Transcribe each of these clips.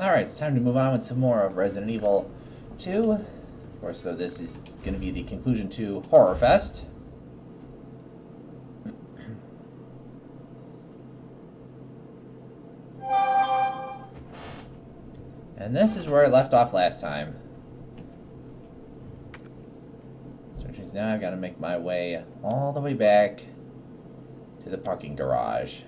Alright, it's time to move on with some more of Resident Evil 2. Of course, so this is going to be the conclusion to Horror Fest. And this is where I left off last time. So now I've got to make my way all the way back to the parking garage.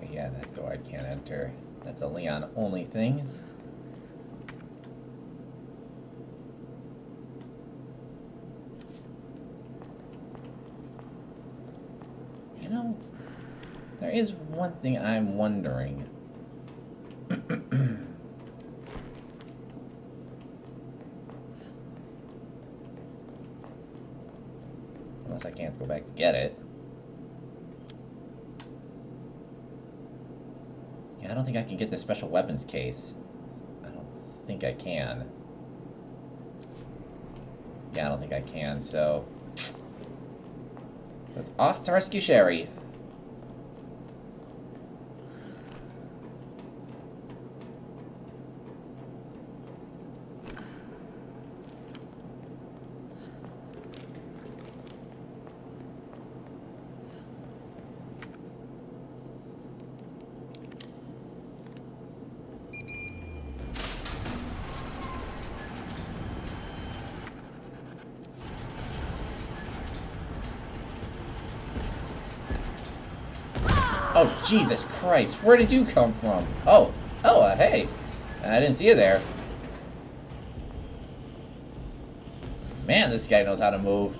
Okay, yeah, that door I can't enter. That's a Leon only thing. You know, there thing I'm wondering. Unless I can't go back to get it. Yeah, I don't think I can get the special weapons case. I don't think I can. Yeah, I don't think I can, so... So it's off to rescue Sherry. Oh, Jesus Christ. Where did you come from? Oh, oh, uh, hey. I didn't see you there. Man, this guy knows how to move.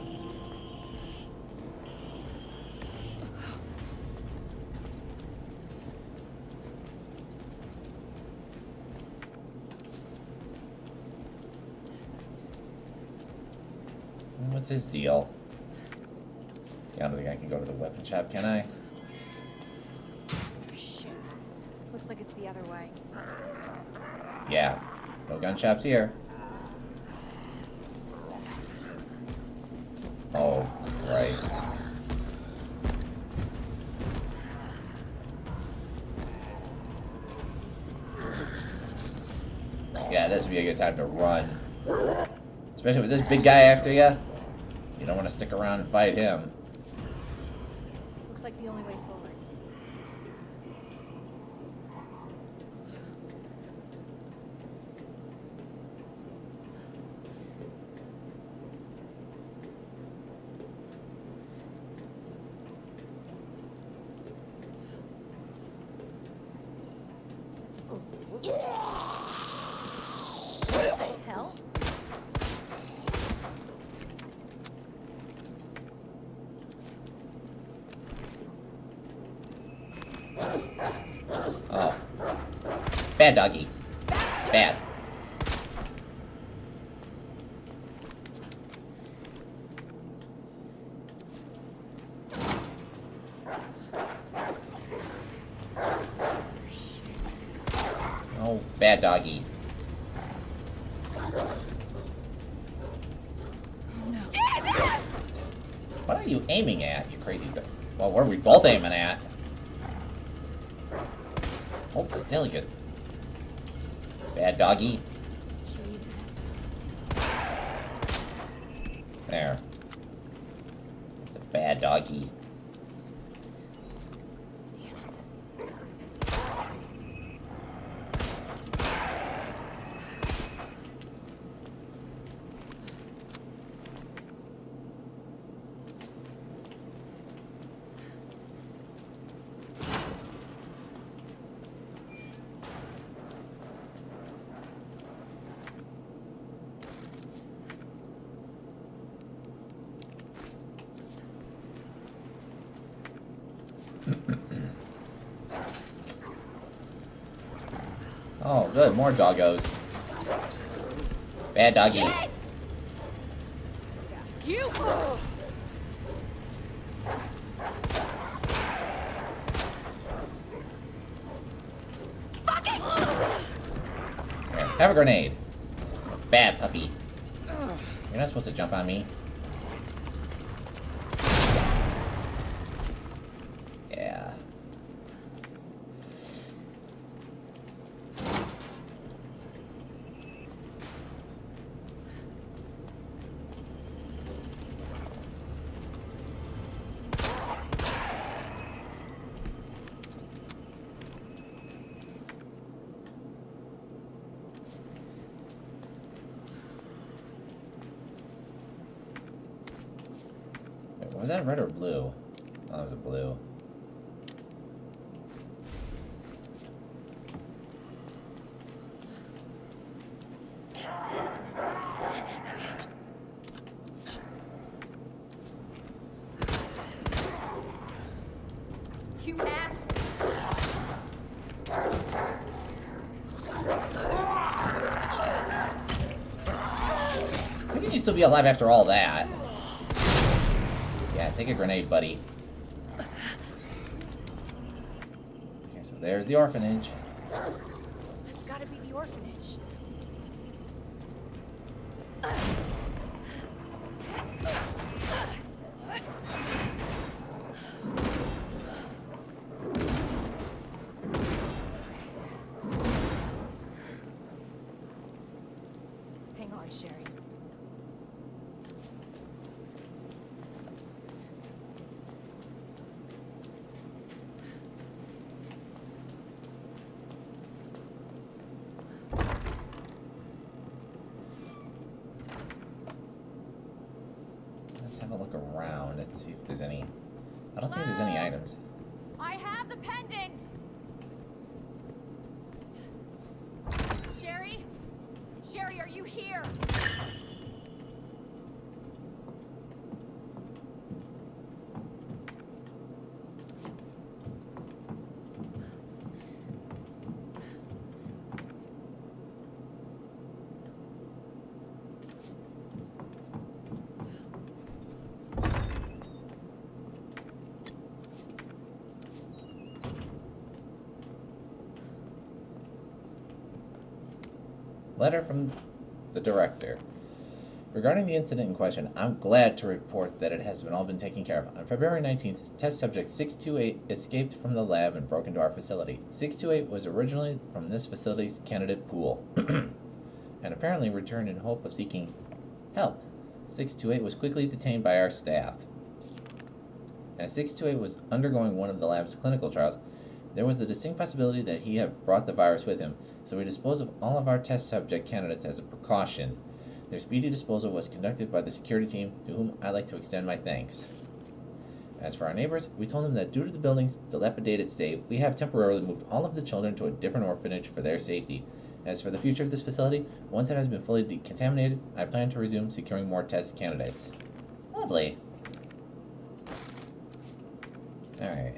What's his deal? Yeah, I don't think I can go to the weapon shop, can I? No gun here. Oh, Christ. Yeah, this would be a good time to run. Especially with this big guy after you. You don't want to stick around and fight him. Looks like the only way forward. What the hell? Oh. Bad doggy. It's bad. Oh, bad doggy. What are you aiming at, you crazy? Well, what are we both aiming at? Hold still, you doggy. Jesus. There. The bad doggy. Damn it. Oh, good. More doggos. Bad doggies. You! Have a grenade. Bad puppy. You're not supposed to jump on me. Yeah. Wait, was that red or blue? Oh, it was a blue. You ass! How can you still be alive after all that? Yeah, take a grenade, buddy. Okay, so there's the orphanage. That's gotta be the orphanage. Hang on, Sherry. Let's have a look around. Let's see if there's any. I don't think there's any Hello? items. I have the pendant! Sherry? Sherry, are you here? Letter the director. Regarding the incident in question, I'm glad to report that it has been all been taken care of. On February 19th, test subject 628 escaped from the lab and broke into our facility. 628 was originally from this facility's candidate pool and apparently returned in hope of seeking help. 628 was quickly detained by our staff. As 628 was undergoing one of the lab's clinical trials, there was a distinct possibility that he had brought the virus with him, so we disposed of all of our test subject candidates as a precaution. Their speedy disposal was conducted by the security team, to whom I'd like to extend my thanks. As for our neighbors, we told them that due to the building's dilapidated state, we have temporarily moved all of the children to a different orphanage for their safety. As for the future of this facility, once it has been fully decontaminated, I plan to resume securing more test candidates. Lovely. Alright.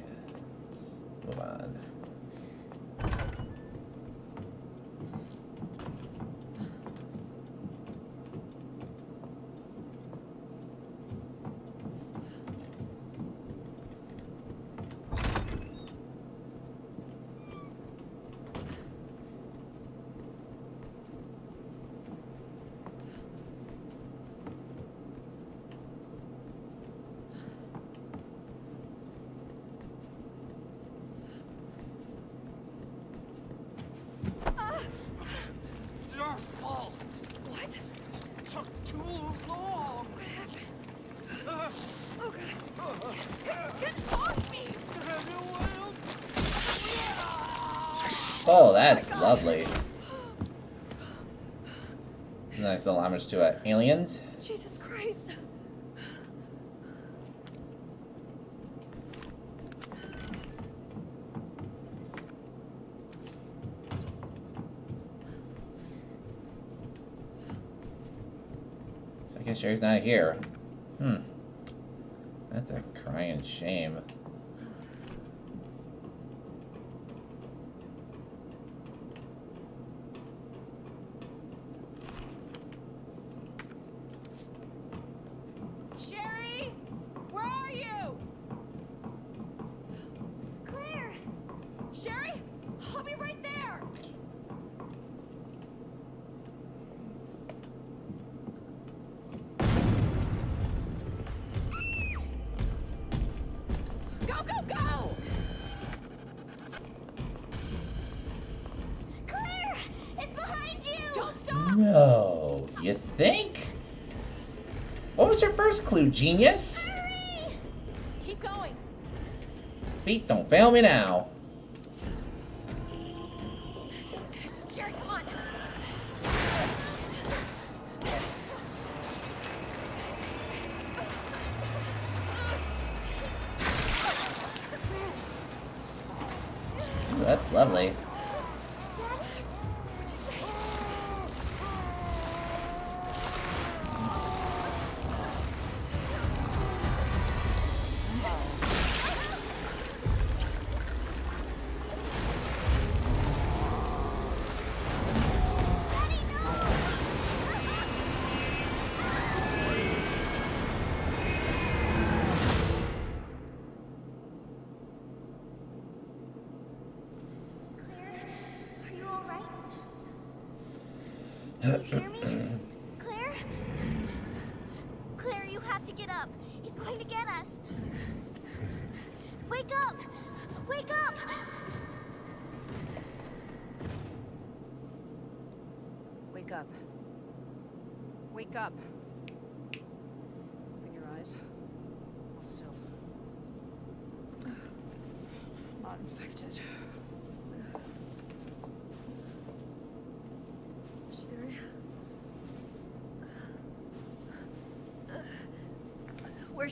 Let's move on. Your fault. What? It took too long. What happened? Uh, Oh god. Get off me! you will. Oh, that's lovely. Nice little homage to uh, aliens. Jesus Christ. So I guess Sherry's not here. Hmm. That's a crying shame. Genius? Keep going. Feet don't fail me now.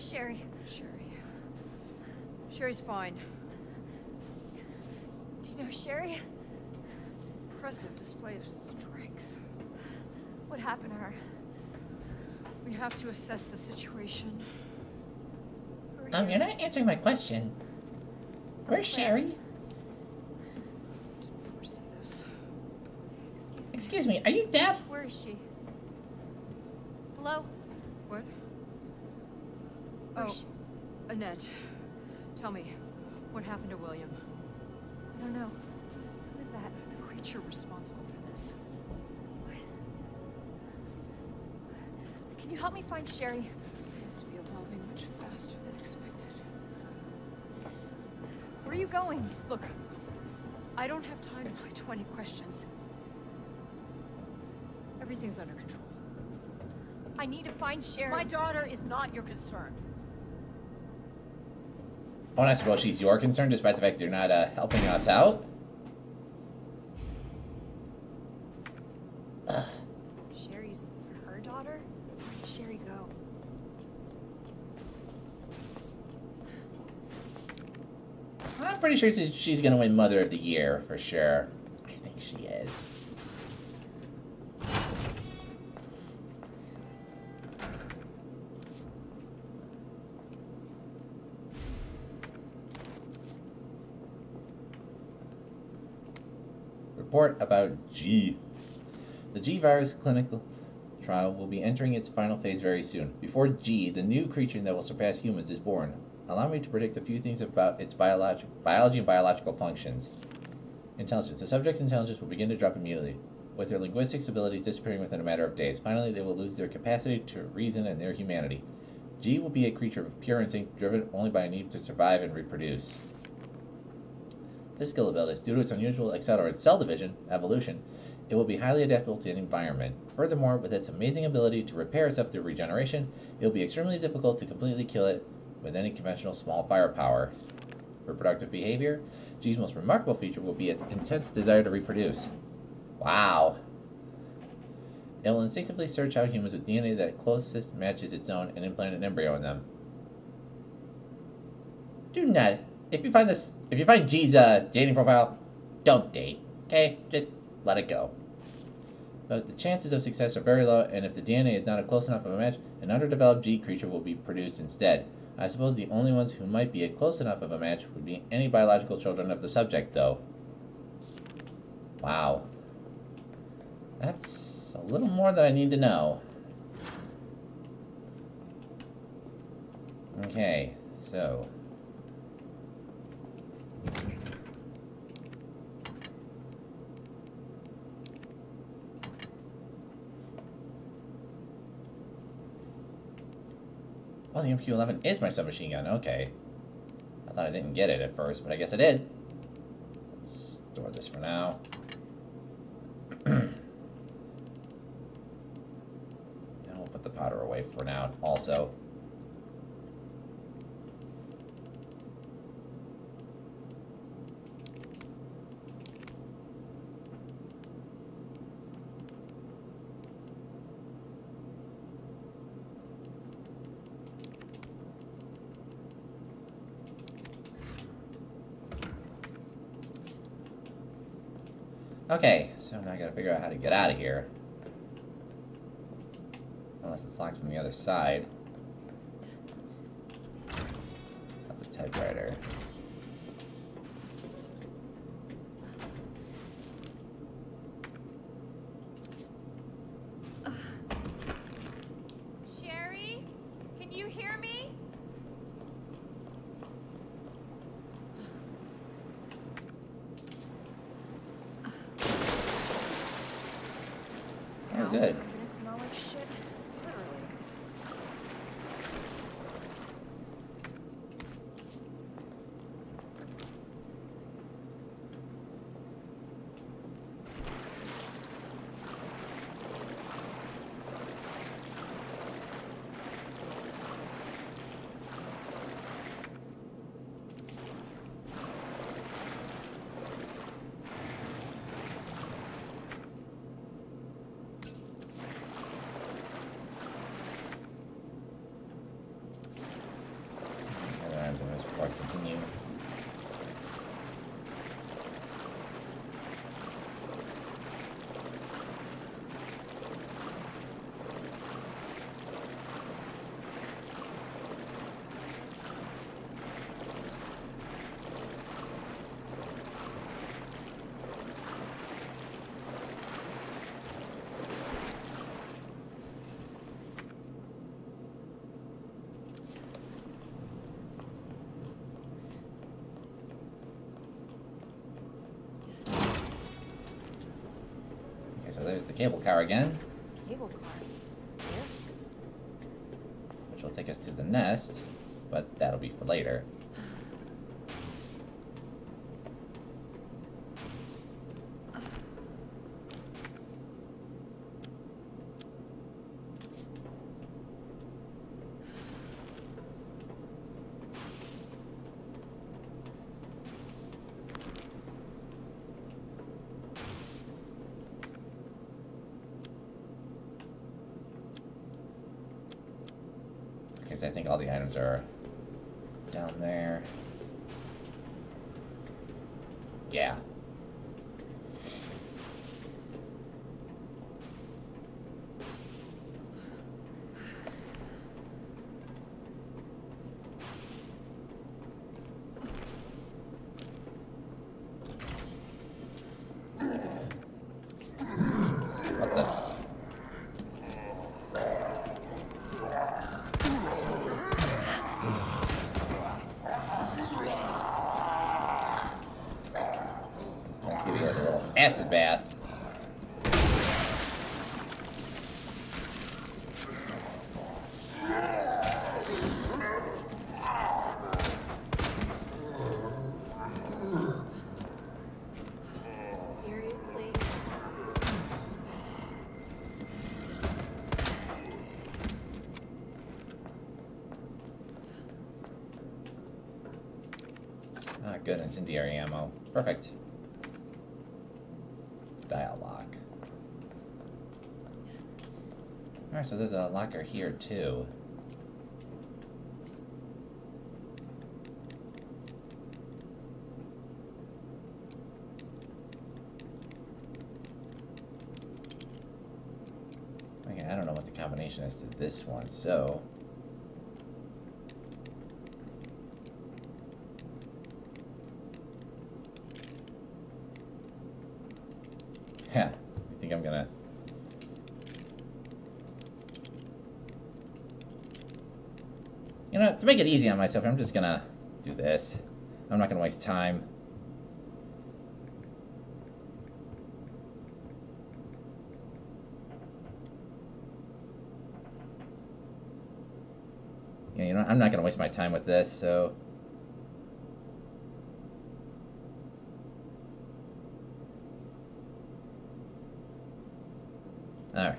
Sherry? Sherry. Sherry's fine. Do you know Sherry? It's an impressive display of strength. What happened to her? We have to assess the situation. Um, you're not answering my question. Where's Sherry? Didn't foresee this. Excuse me. Excuse me, are you deaf? Where is she? Can you help me find Sherry? Seems to be evolving much faster than expected. Where are you going? Look, I don't have time to play 20 questions. Everything's under control. I need to find Sherry. My daughter is not your concern. Oh, and I suppose she's your concern, despite the fact that you're not uh, helping us out. Ugh. Sherry's her daughter? Where did Sherry go? I'm pretty sure she's- she's gonna win Mother of the Year for sure. I think she is. Report about G. The G virus clinical trial will be entering its final phase very soon. Before G, the new creature that will surpass humans, is born. Allow me to predict a few things about its biology and biological functions. Intelligence. The subject's intelligence will begin to drop immediately, with their linguistics abilities disappearing within a matter of days. Finally, they will lose their capacity to reason and their humanity. G will be a creature of pure instinct, driven only by a need to survive and reproduce. This Physical abilities. Due to its unusual accelerated cell division, evolution, it will be highly adaptable to any environment. Furthermore, with its amazing ability to repair itself through regeneration, it will be extremely difficult to completely kill it with any conventional small firepower. Reproductive behavior. G's most remarkable feature will be its intense desire to reproduce. Wow. It will instinctively search out humans with DNA that closest matches its own and implant an embryo in them. Do not. If you find this, if you find G's uh, dating profile, don't date. Okay, just let it go. But the chances of success are very low, and if the DNA is not a close enough of a match, an underdeveloped G creature will be produced instead. I suppose the only ones who might be a close enough of a match would be any biological children of the subject, though. Wow. That's a little more than I need to know. Okay, so. Oh, the MQ-11 is my submachine gun. Okay. I thought I didn't get it at first, but I guess I did. Store this for now. and we'll put the powder away for now also. Okay, so now I gotta figure out how to get out of here. Unless it's locked from the other side. That's a typewriter. Sherry? Can you hear me? Oh, good. I'm gonna smell like shit. Literally. Other items on this before I continue. Okay, so there's the cable car again, Cable car. Here? which will take us to the nest, but that'll be for later. Because I think all the items are down there. Yeah. What the? Let's give you guys a little acid bath. Seriously? Ah, good, incendiary ammo. Perfect. Dial lock. Alright, so there's a locker here too. Okay, I don't know what the combination is to this one, so Yeah, I think I'm gonna. Make it easy on myself, I'm just gonna do this. I'm not gonna waste time. You know I'm not gonna waste my time with this, so. Alright.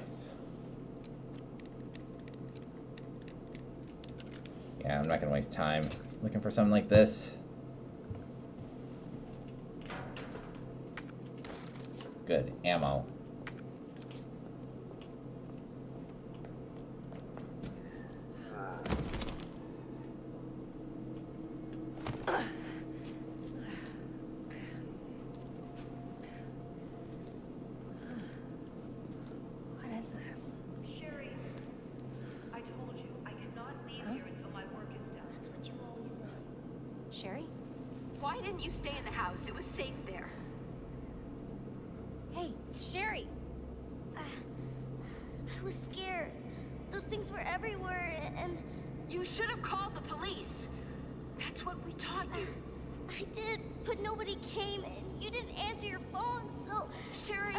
Yeah, I'm not gonna waste time looking for something like this. Good, ammo. What is this? Sherry, I told you I cannot leave Huh? here until my work is done. That's what you always say. Sherry? Why didn't you stay in the house? It was safe there. Hey, Sherry! I was scared. Those things were everywhere, and You should have called the police. That's what we taught you. I did, but nobody came, and you didn't answer your phone, so. Sherry,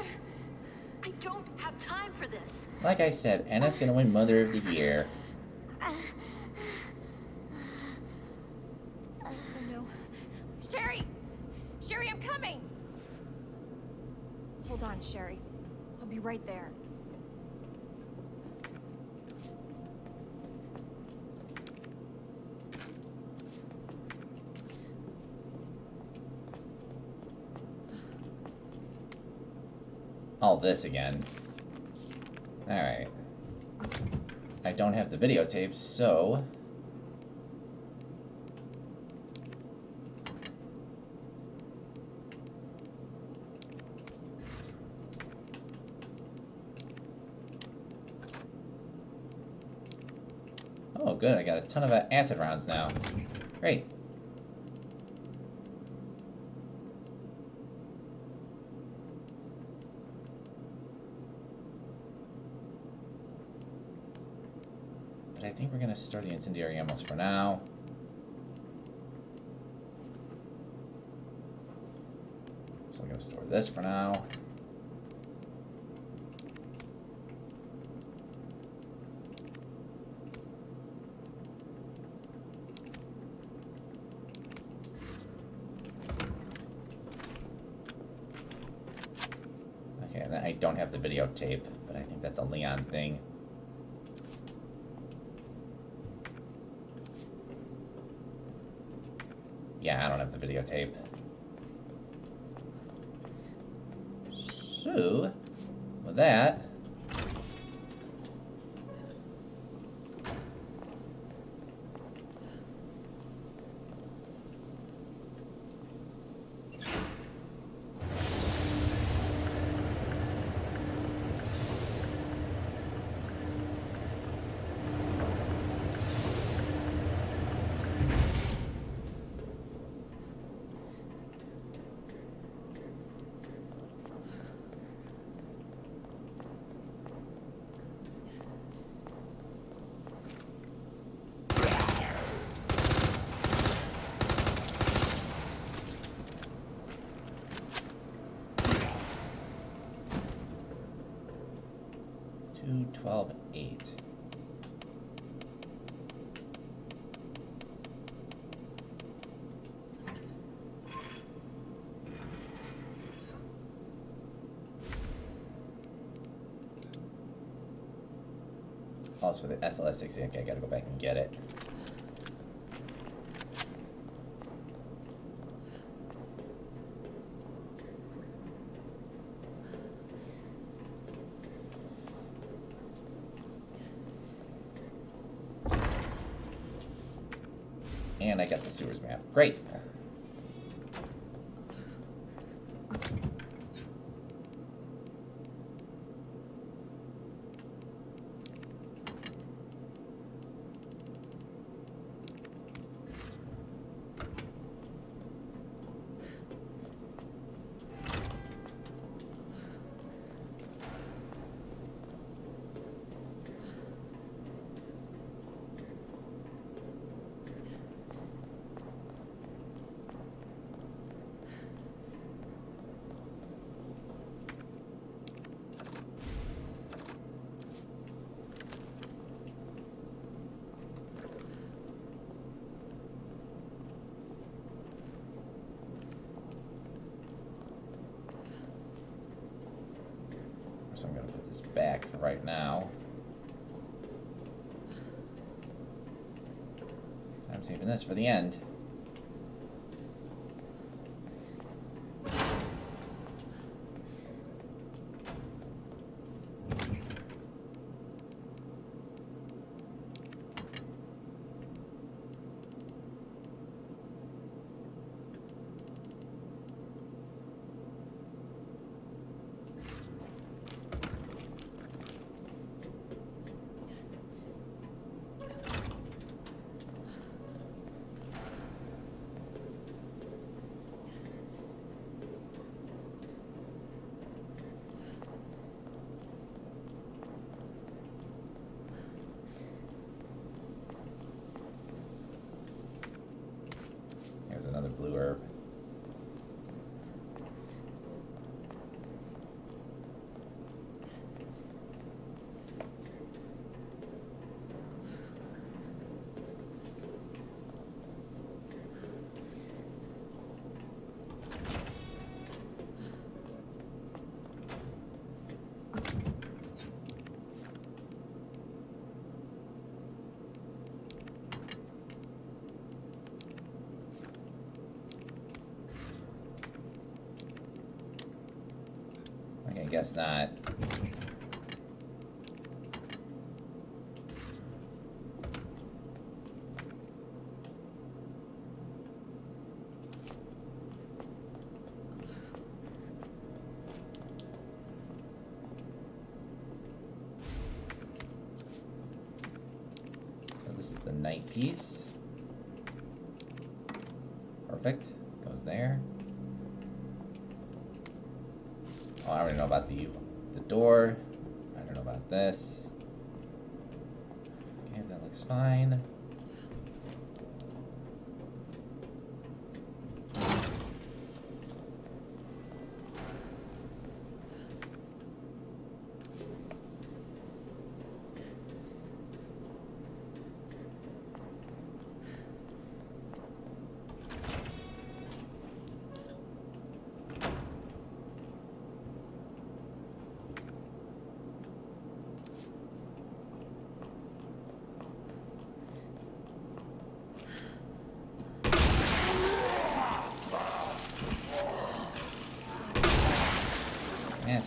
I don't have time for this. Like I said, Anna's gonna win Mother of the Year. Oh no. Sherry! Sherry, I'm coming! Hold on, Sherry. I'll be right there. All this again. Alright. Videotapes, so... Oh, good, I got a ton of acid rounds now. Great. But I think we're gonna store the incendiary ammos for now. So I'm gonna store this for now. Okay, and I don't have the videotape, but I think that's a Leon thing. Yeah, I don't have the videotape. So, with that, two, twelve, eight. Also, the SLS 60, okay, I gotta go back and get it. And I got the sewers map. Great. for the end. guess not.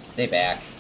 Stay back.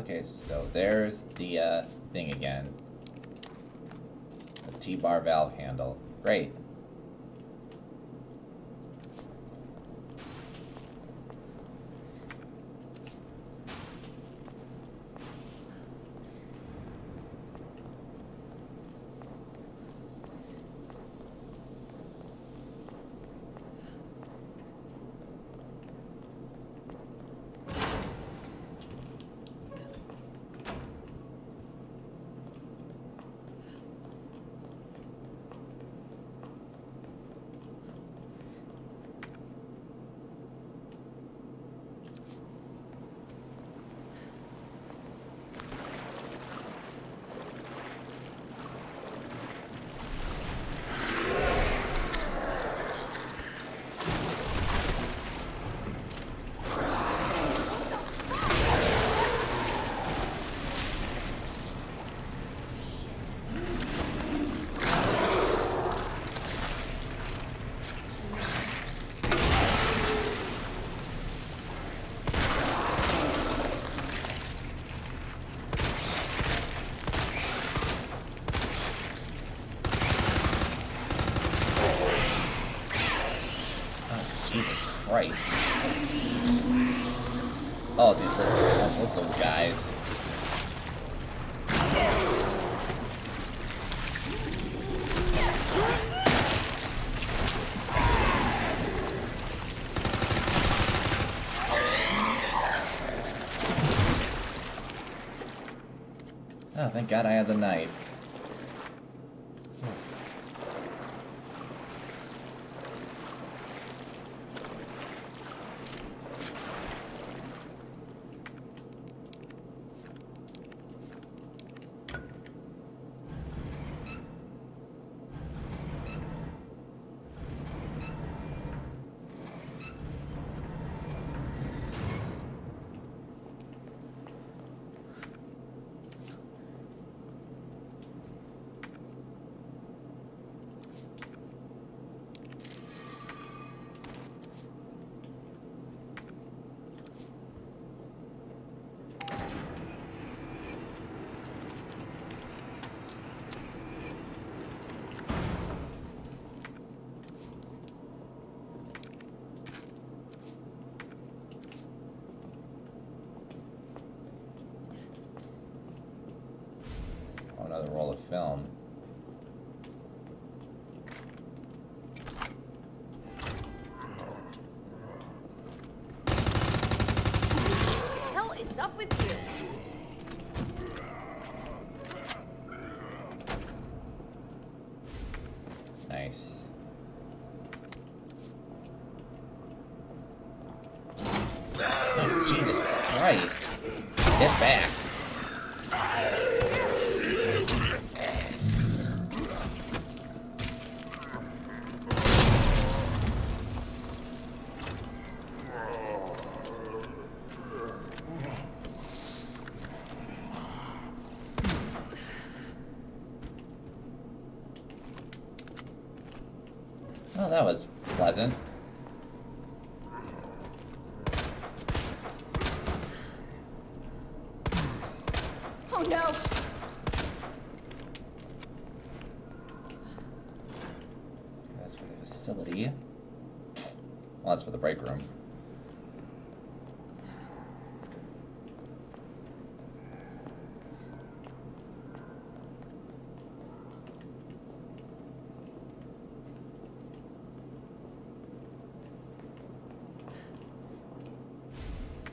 Okay, so there's the uh, thing again. The T-bar valve handle. Great. Christ. Oh, dude, both those guys. Oh, thank God I had the knife.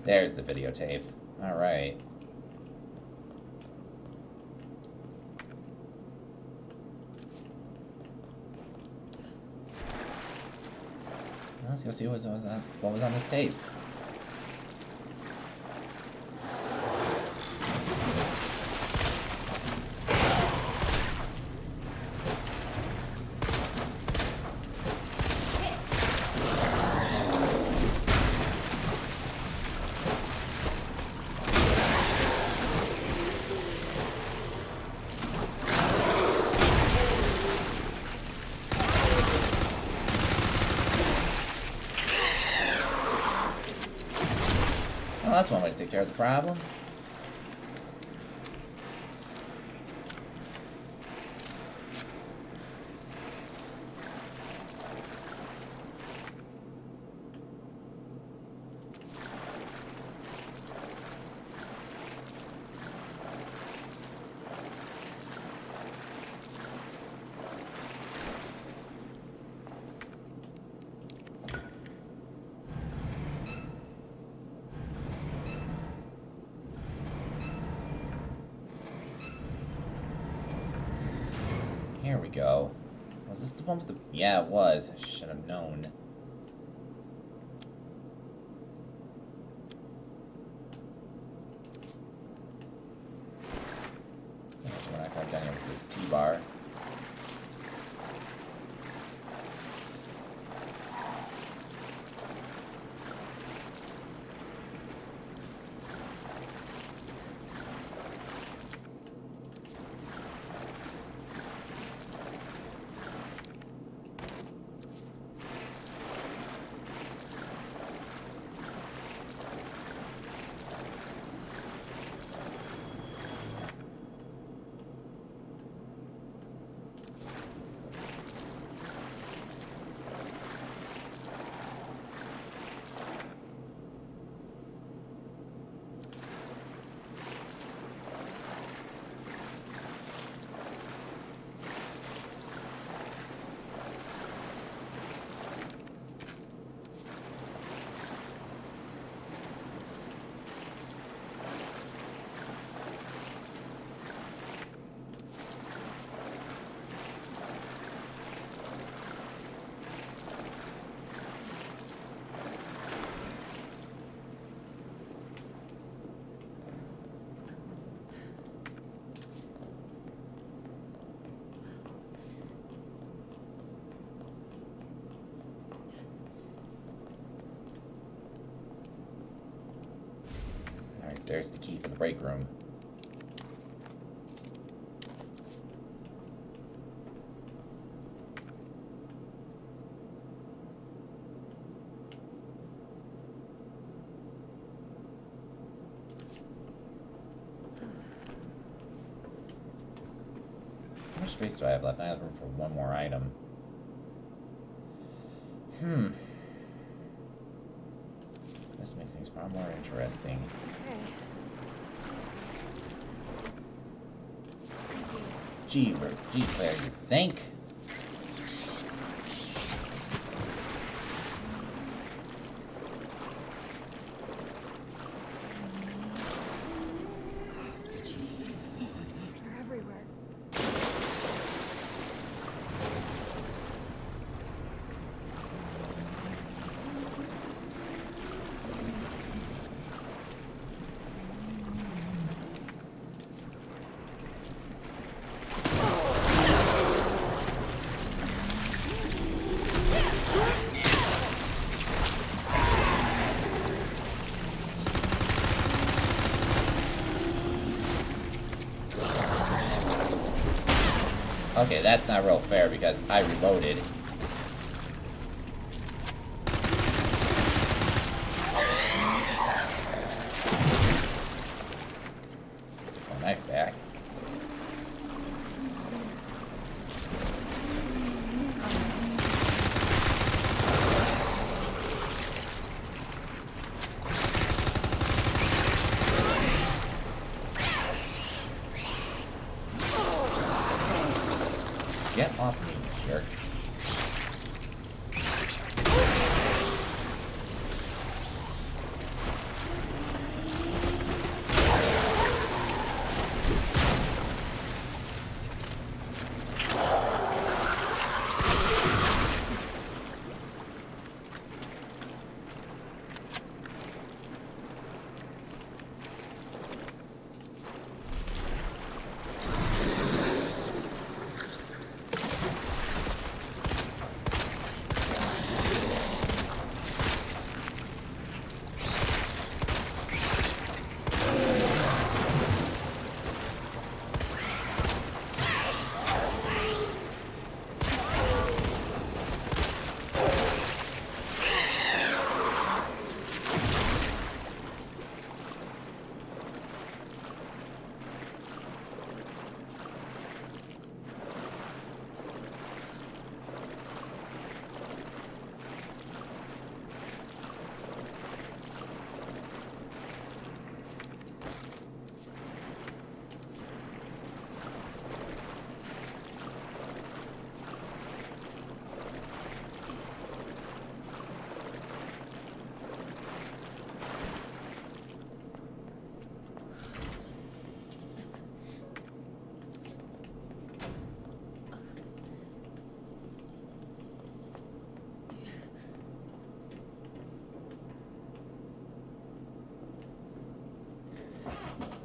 There's the videotape. Alright. Let's go see what was on what was on this tape. Well, that's one way to take care of the problem. go. Was this the one with the... Yeah, it was. I should have known. That's when I got down here with the T-bar. Alright, there's the key for the break room. How much space do I have left? I have room for one more item. Hmm. This makes things far more interesting. Okay. This place is. Ro- gee, Claire, you think? Jesus. They're everywhere. Okay, that's not real fair because I reloaded.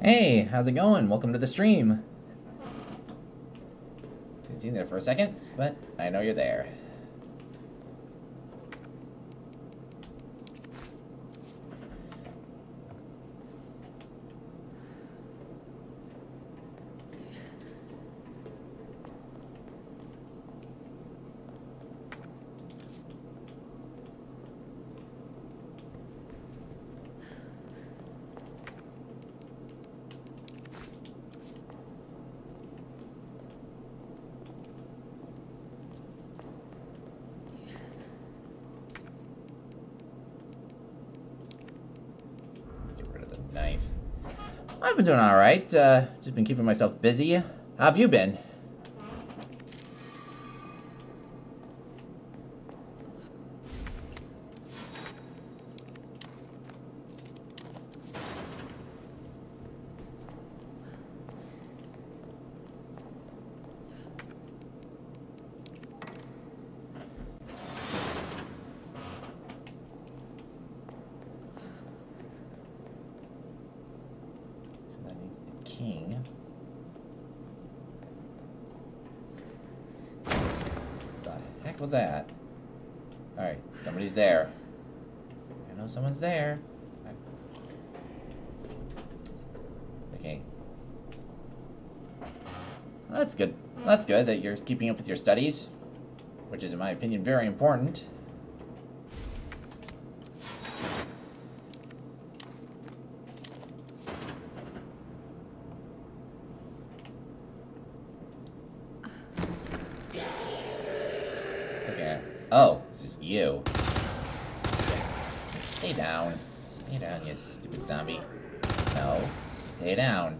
Hey, how's it going? Welcome to the stream. Didn't see you there for a second, but I know you're there. Get rid of the knife. I've been doing all right. Uh, just been keeping myself busy. How have you been? So that needs the king. The heck was that? Alright, somebody's there. I know someone's there. Okay. Well, that's good. That's good that you're keeping up with your studies, which is, in my opinion, very important. Okay. Oh, this is you. Stay down. Stay down, you stupid zombie. No. Stay down.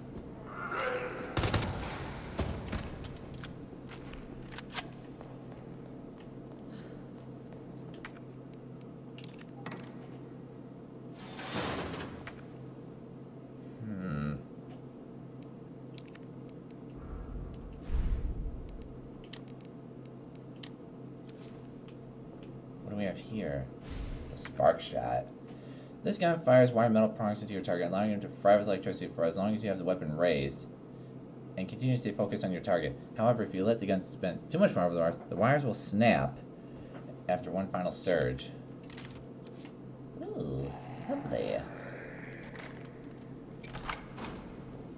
Hmm. What do we have here? A spark shot. Fires wire metal prongs into your target, allowing you to fry with electricity for as long as you have the weapon raised, and continue to stay focused on your target. However, if you let the gun spin too much more over the wires, the wires will snap after one final surge. Ooh, lovely.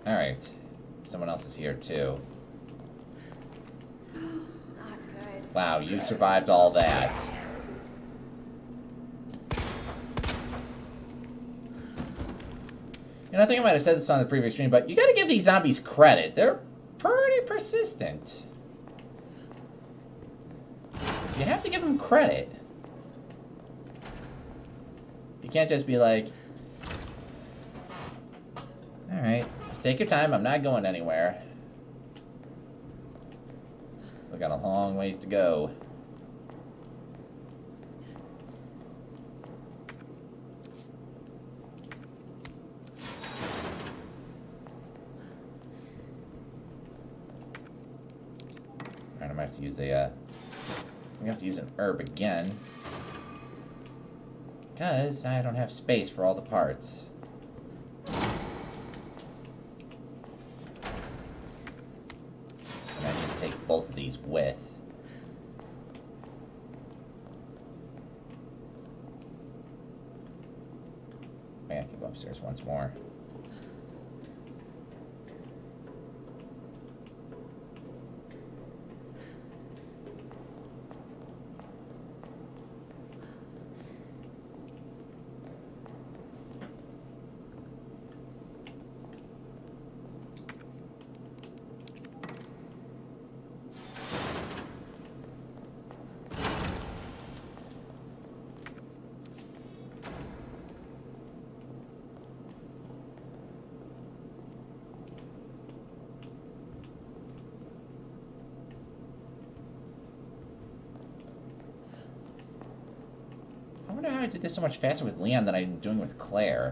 Alright. Someone else is here, too. Not good. Wow, you survived all that. And I think I might have said this on the previous stream, but you gotta give these zombies credit. They're pretty persistent. You have to give them credit. You can't just be like, alright, just take your time, I'm not going anywhere. Still got a long ways to go. Alright, I'm gonna have to use a, uh, I'm gonna have to use an herb again. Because I don't have space for all the parts. so much faster with Leon than I'm doing with Claire.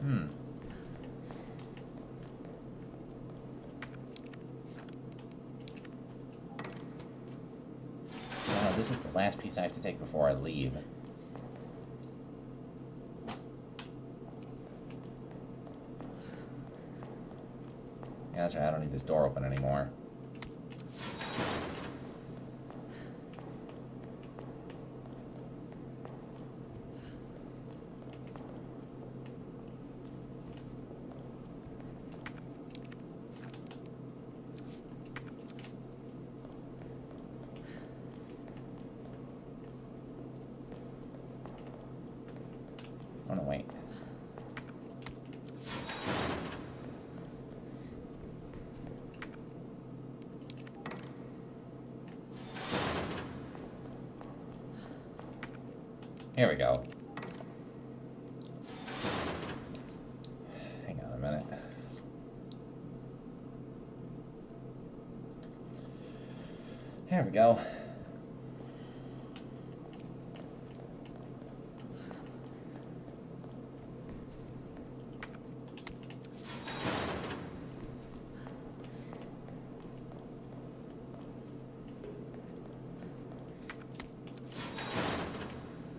Hmm. This is the last piece I have to take before I leave. Yeah, that's right, I don't need this door open anymore. Here we go. Hang on a minute. There we go.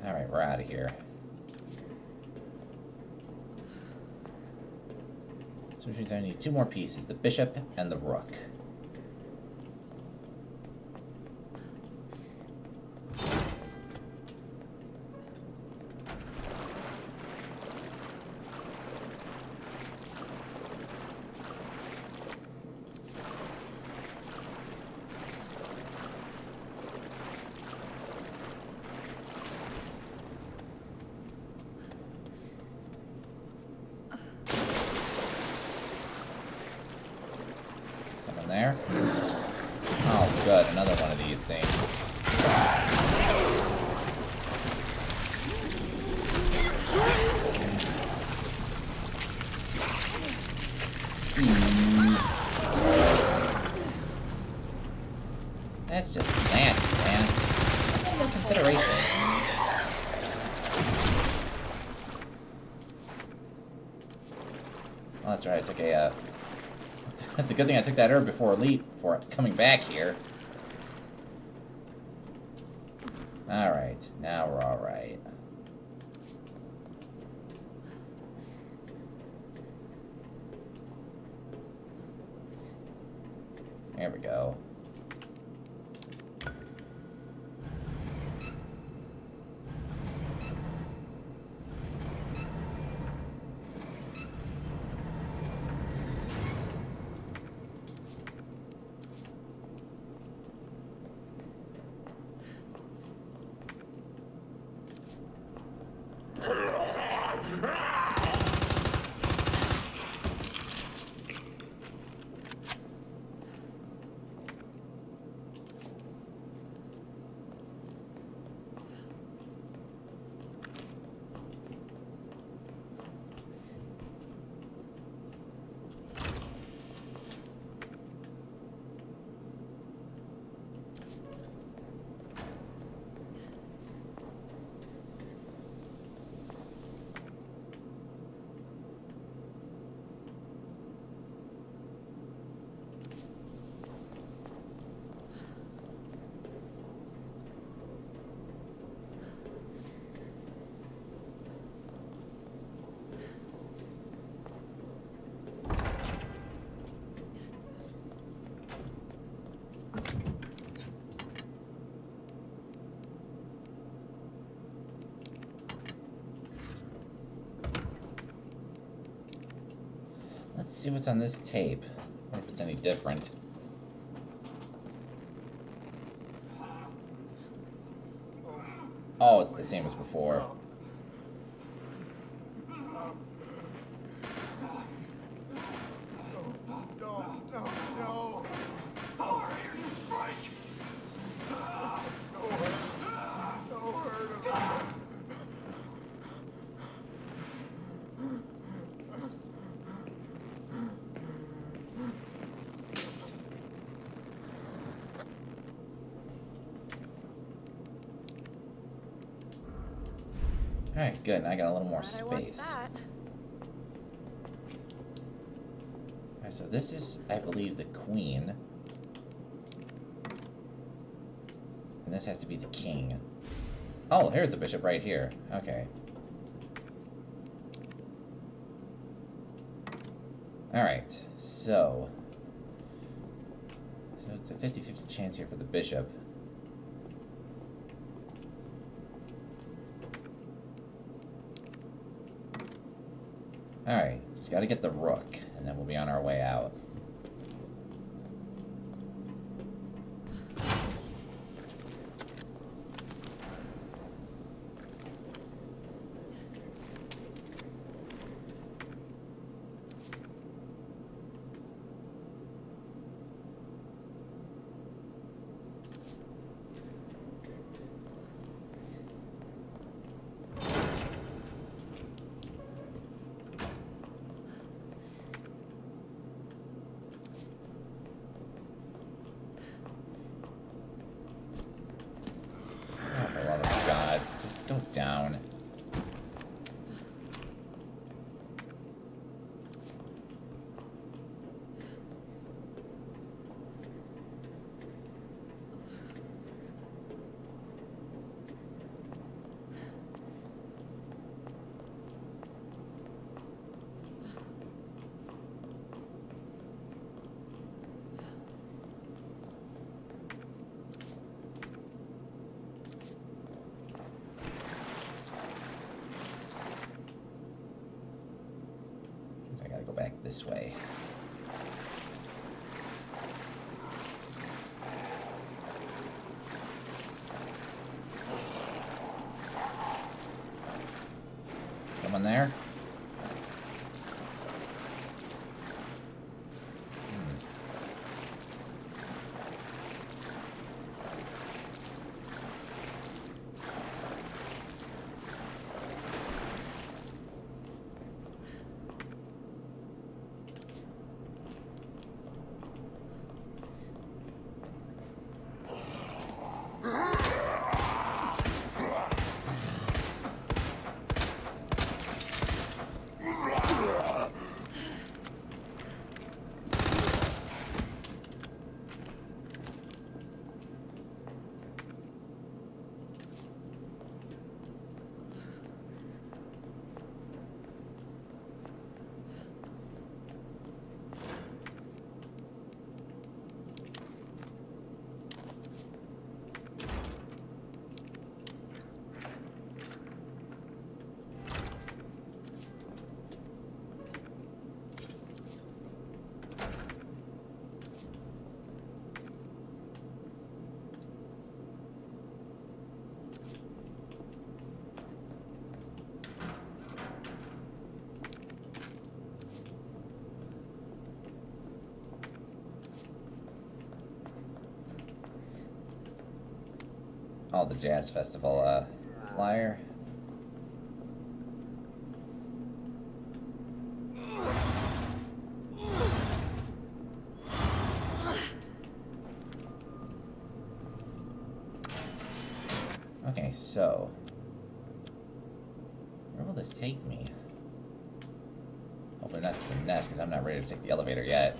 Alright, we're out of here. So which means I need two more pieces, the bishop and the rook. Someone there? Oh, good, another one of these things. That's just nasty, man. No consideration. Oh, that's right, I took a, uh... That's a good thing I took that herb before elite, before coming back here. Alright, now we're alright. There we go. Let's see what's on this tape. Wonder if it's any different. Oh, it's the same as before. No, no, no. Power here, strike. No hurt. No hurt. Alright, good. I got a little more space. that. Alright, so this is, I believe, the queen. And this has to be the king. Oh, here's the bishop right here. Okay. Alright, so So it's a 50-50 chance here for the bishop. Alright, just gotta get the rook, and then we'll be on our way out. Oh, the Jazz Festival uh, flyer. Okay, so where will this take me? Hopefully not to the nest, because I'm not ready to take the elevator yet.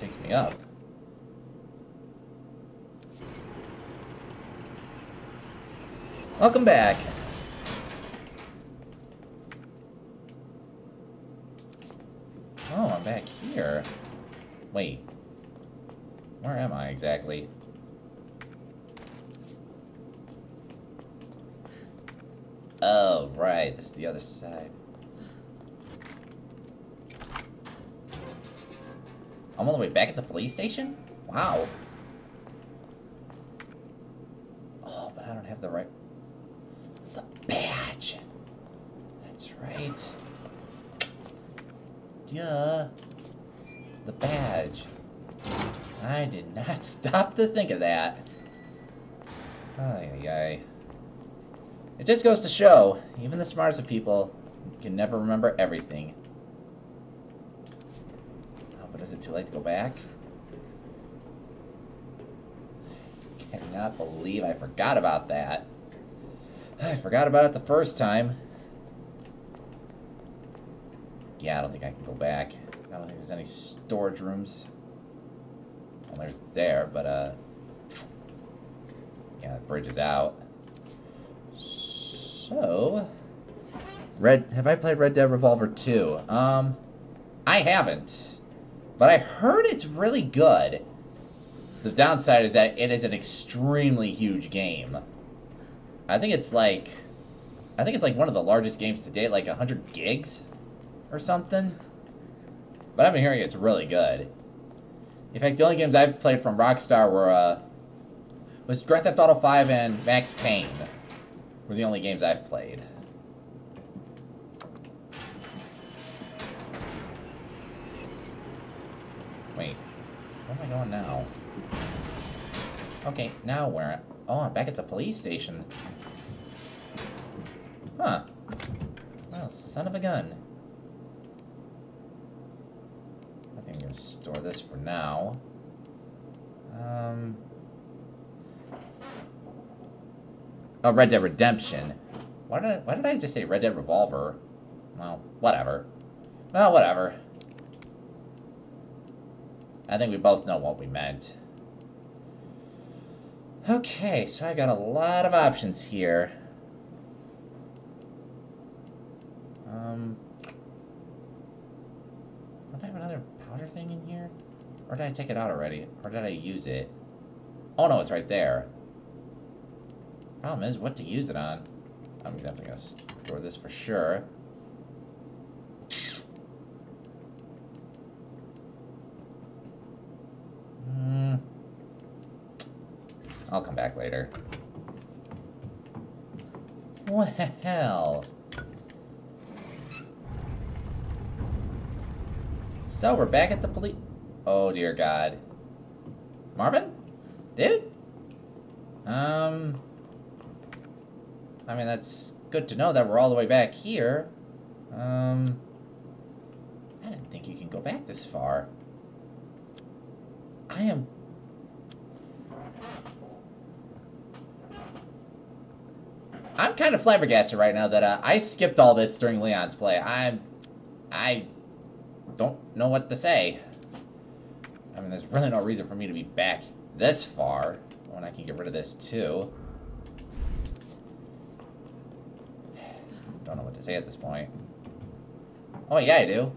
Takes me up. Welcome back. Oh, I'm back here. Wait. Where am I exactly? Oh, right. This is the other side. Station? Wow. Oh, but I don't have the right... The badge! That's right. Duh. The badge. I did not stop to think of that. Ay, ay, ay. It just goes to show, even the smartest of people can never remember everything. Oh, but is it too late to go back? Cannot believe I forgot about that. I forgot about it the first time. Yeah, I don't think I can go back. I don't think there's any storage rooms. Well, there's there, but, uh... Yeah, the bridge is out. So... Red... Have I played Red Dead Revolver 2? Um... I haven't. But I heard it's really good. The downside is that it is an extremely huge game. I think it's like... I think it's like one of the largest games to date, like 100 gigs? Or something? But I've been hearing it's really good. In fact, the only games I've played from Rockstar were, uh... Was Grand Theft Auto 5 and Max Payne. Were the only games I've played. Wait. Where am I going now? Okay, now where? Oh, I'm back at the police station. Huh. Well, son of a gun. I think I'm gonna store this for now. Um. Oh, Red Dead Redemption. Why did I, why did I just say Red Dead Revolver? Well, whatever. Well, whatever. I think we both know what we meant. Okay, so I got a lot of options here. Um, don't I have another powder thing in here? Or did I take it out already? Or did I use it? Oh no, it's right there. Problem is, what to use it on? I'm definitely gonna store this for sure. Hmm. I'll come back later. Well. So, we're back at the police... Oh, dear God. Marvin? Dude? Um... I mean, that's good to know that we're all the way back here. Um... I didn't think you can go back this far. I am... I'm kind of flabbergasted right now that uh, I skipped all this during Leon's play. I'm... I don't know what to say. I mean, there's really no reason for me to be back this far when I can get rid of this too. Don't know what to say at this point. Oh yeah, I do.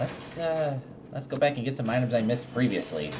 Let's uh, let's go back and get some items I missed previously.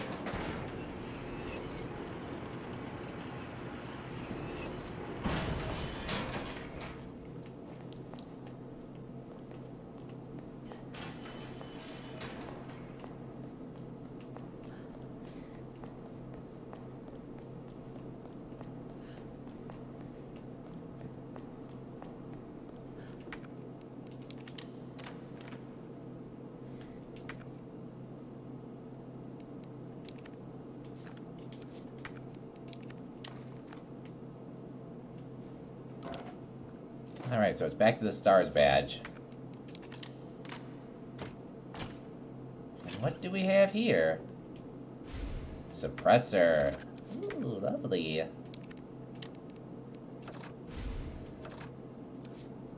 Alright, so it's back to the stars badge. And what do we have here? Suppressor. Ooh, lovely.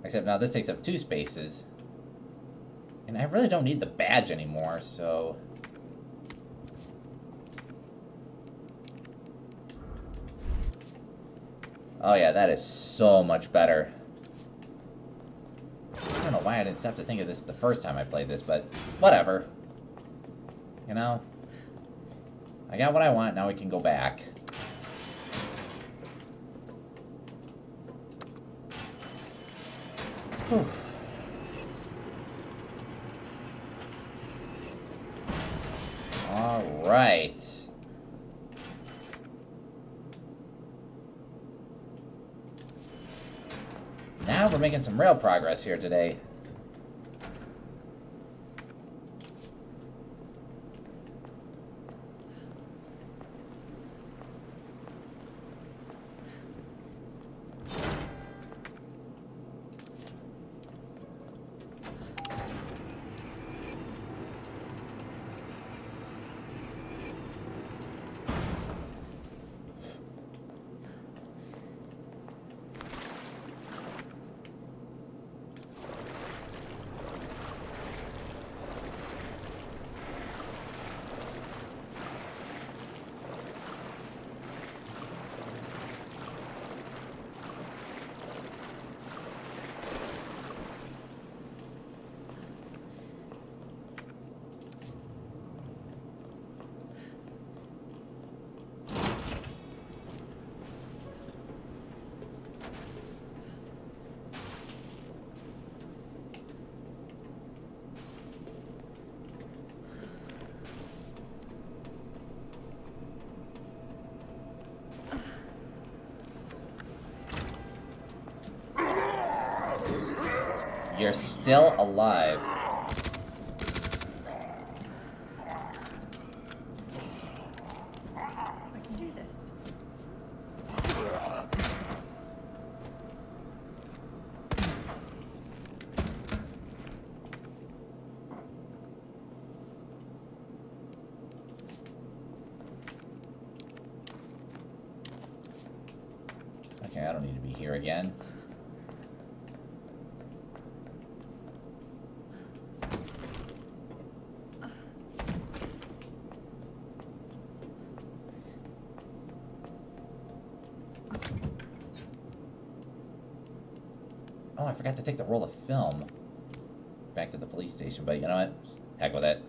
Except now this takes up two spaces. And I really don't need the badge anymore, so... Oh yeah, that is so much better. I why I didn't stop to think of this the first time I played this, but whatever. You know? I got what I want, now we can go back. Whew. All right. Now we're making some real progress here today. You're still alive. I can do this. Okay, I don't need to be here again. Oh, I forgot to take the roll of film back to the police station, but you know what? Just heck with it.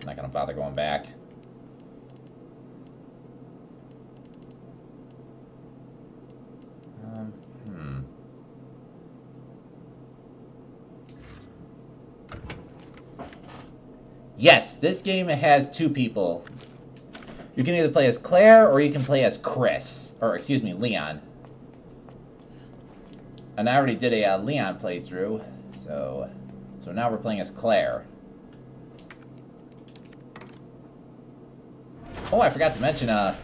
I'm not gonna bother going back. Um, hmm. Yes, this game has two people. You can either play as Claire or you can play as Chris. Or, excuse me, Leon. And I already did a uh, Leon playthrough, so... So now we're playing as Claire. Oh, I forgot to mention, uh...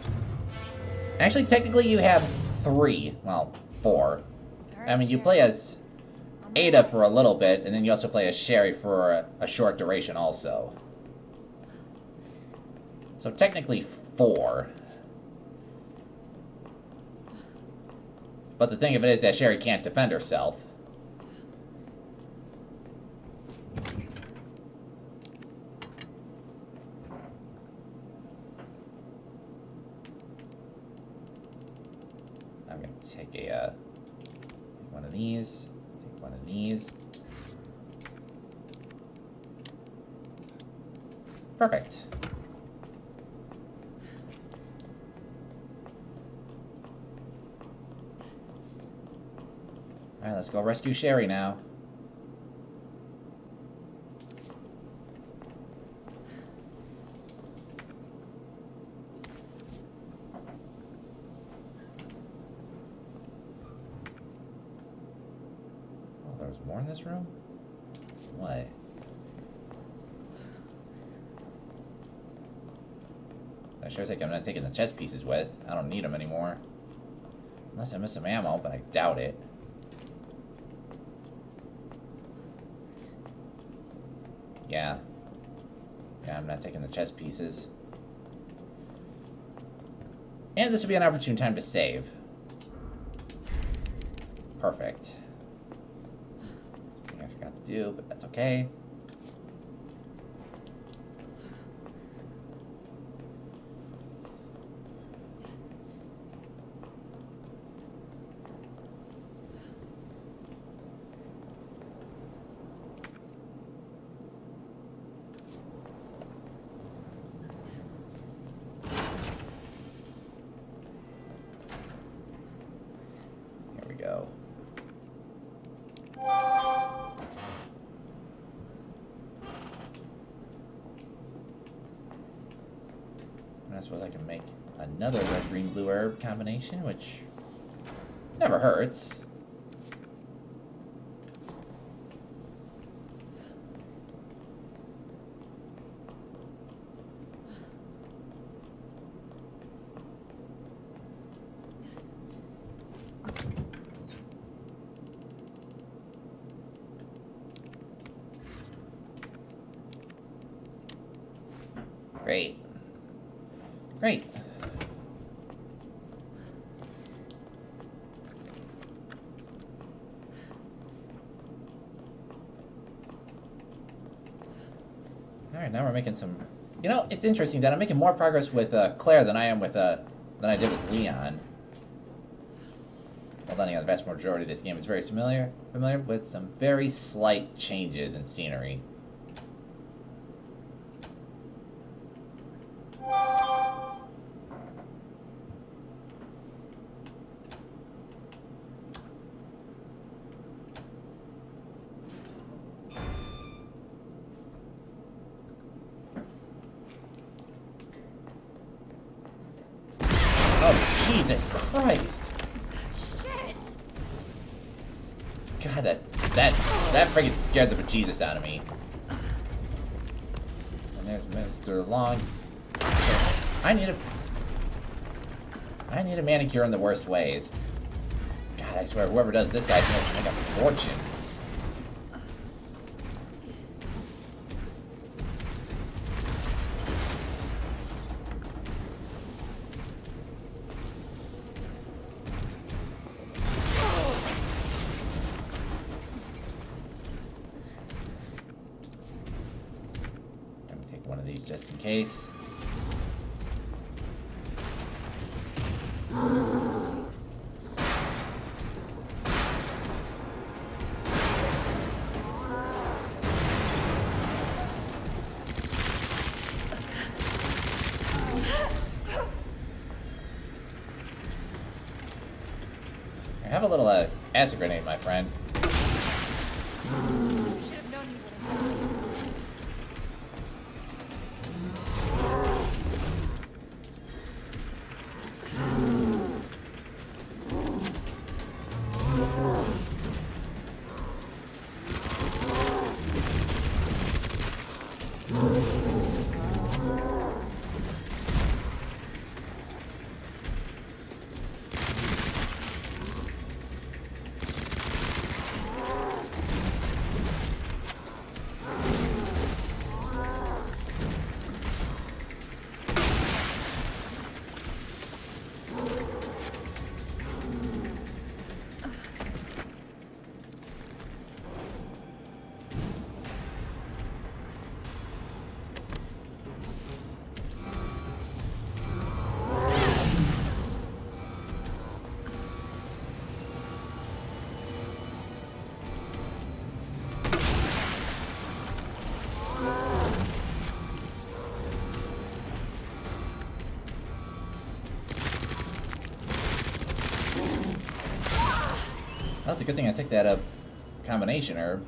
Actually, technically you have three. Well, four. I mean, you play as Ada for a little bit, and then you also play as Sherry for a, a short duration also. So technically four. But the thing of it is that Sherry can't defend herself. I'm gonna take a uh, one of these, take one of these. Perfect. Alright, let's go rescue Sherry now. Oh, there was more in this room? What? I sure think I'm not taking the chess pieces with. I don't need them anymore. Unless I miss some ammo, but I doubt it. Yeah. Yeah, I'm not taking the chess pieces. And this would be an opportune time to save. Perfect. Something I forgot to do, but that's okay. Here we go. And I suppose I can make another red, green, blue which never hurts. Great. Great. Alright, now we're making some... You know, it's interesting that I'm making more progress with uh, Claire than I am with, uh, than I did with Leon. Well, then again, the vast majority of this game is very familiar, familiar with some very slight changes in scenery. Jesus Christ! Shit! God, that that that freaking scared the bejesus out of me. And there's Mr. Long. I need a I need a manicure in the worst ways. God, I swear, whoever does this guy's gonna make a fortune. Good thing I took that uh, combination herb.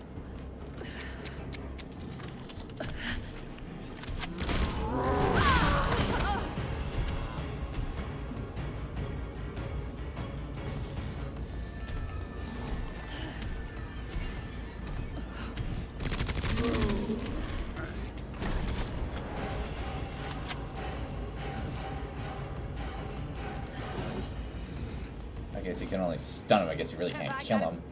You can only stun him. I guess you really can't kill him.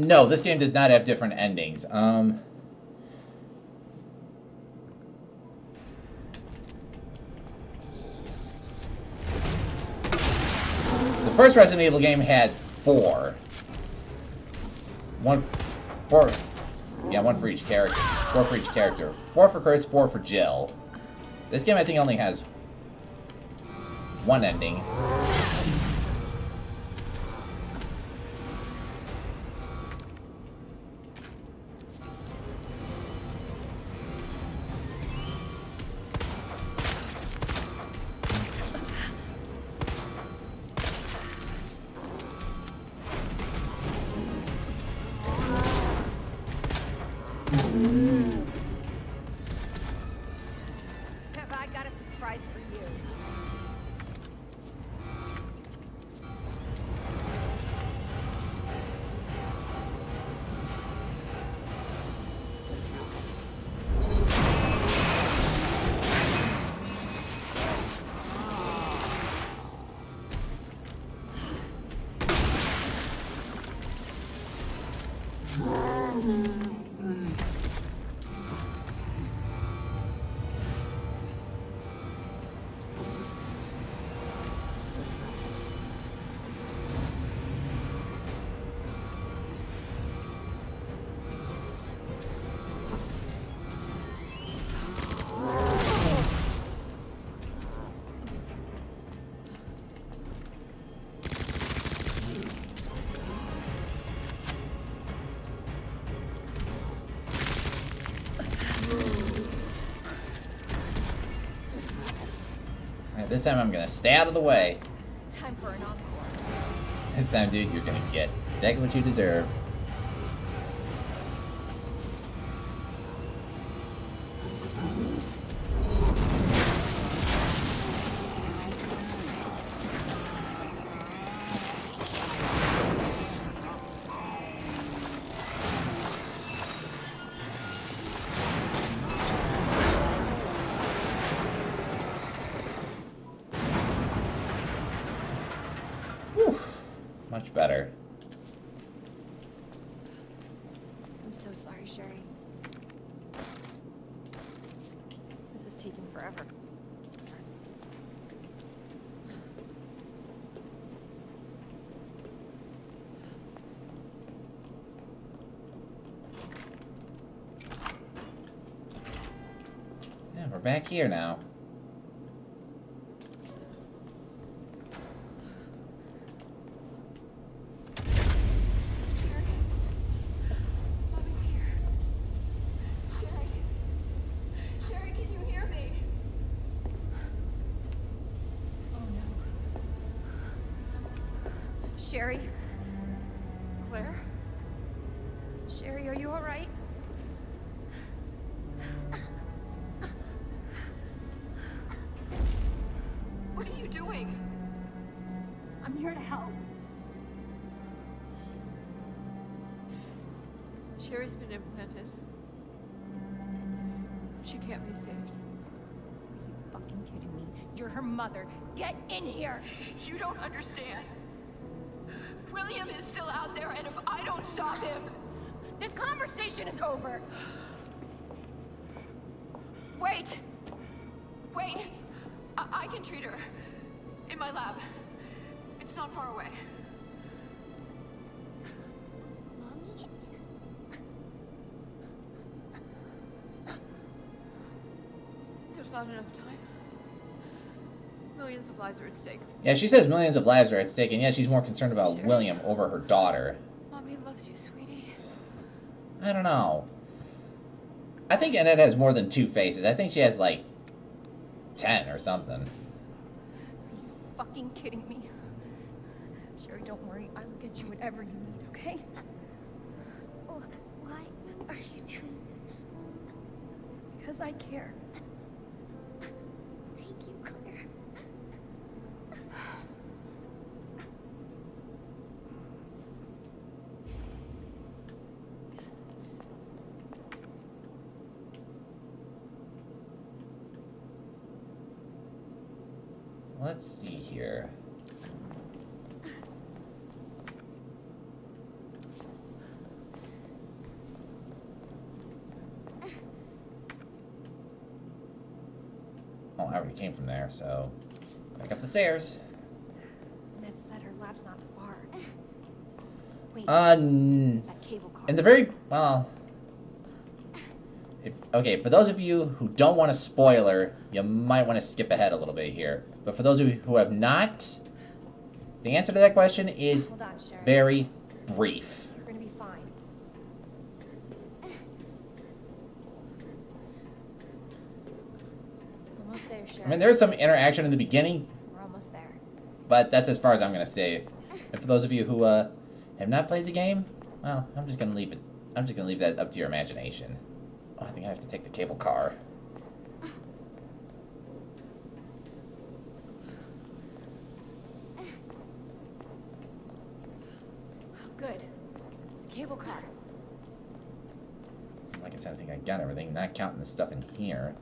No, this game does not have different endings. Um. The first Resident Evil game had four. One, four, yeah, one for each character. Four for each character. Four for Chris, four for Jill. This game, I think, only has one ending. Time I'm gonna stay out of the way. Time for an encore. This time, dude, you're gonna get exactly what you deserve. Here now. Sherry. Sherry, can you hear me? No. Sherry? Claire? Sherry, are you alright? What Sherry's been implanted. She can't be saved. Are you fucking kidding me? You're her mother. Get in here! You don't understand. William is still out there, and if I don't stop him, This conversation is over! wait, wait. I, I can treat her in my lab. It's not far away. Not enough time. Millions of lives are at stake. Yeah, she says millions of lives are at stake, and yeah, she's more concerned about Sure. William over her daughter. Mommy loves you, sweetie. I don't know. I think Annette has more than two faces. I think she has like ten or something. Are you fucking kidding me? Sherry, don't worry. I will get get you whatever you need, okay? Oh, why are you doing this? Because I care. Thank you, Claire. So let's see here. Oh, I already came from there, so back up the stairs. Ned said her lab's not far. Wait, Uh, that cable car. in the very well. Okay, for those of you who don't want a spoiler, you might want to skip ahead a little bit here. But for those of you who have not, the answer to that question is on, very brief. You're gonna be fine. Almost there, Sherry. I mean, there's some interaction in the beginning, We're almost there. but that's as far as I'm gonna say. And for those of you who uh, have not played the game, well, I'm just gonna leave it. I'm just gonna leave that up to your imagination. I think I have to take the cable car. Good. Cable car. Like I said, I think I got everything, not counting the stuff in. Here.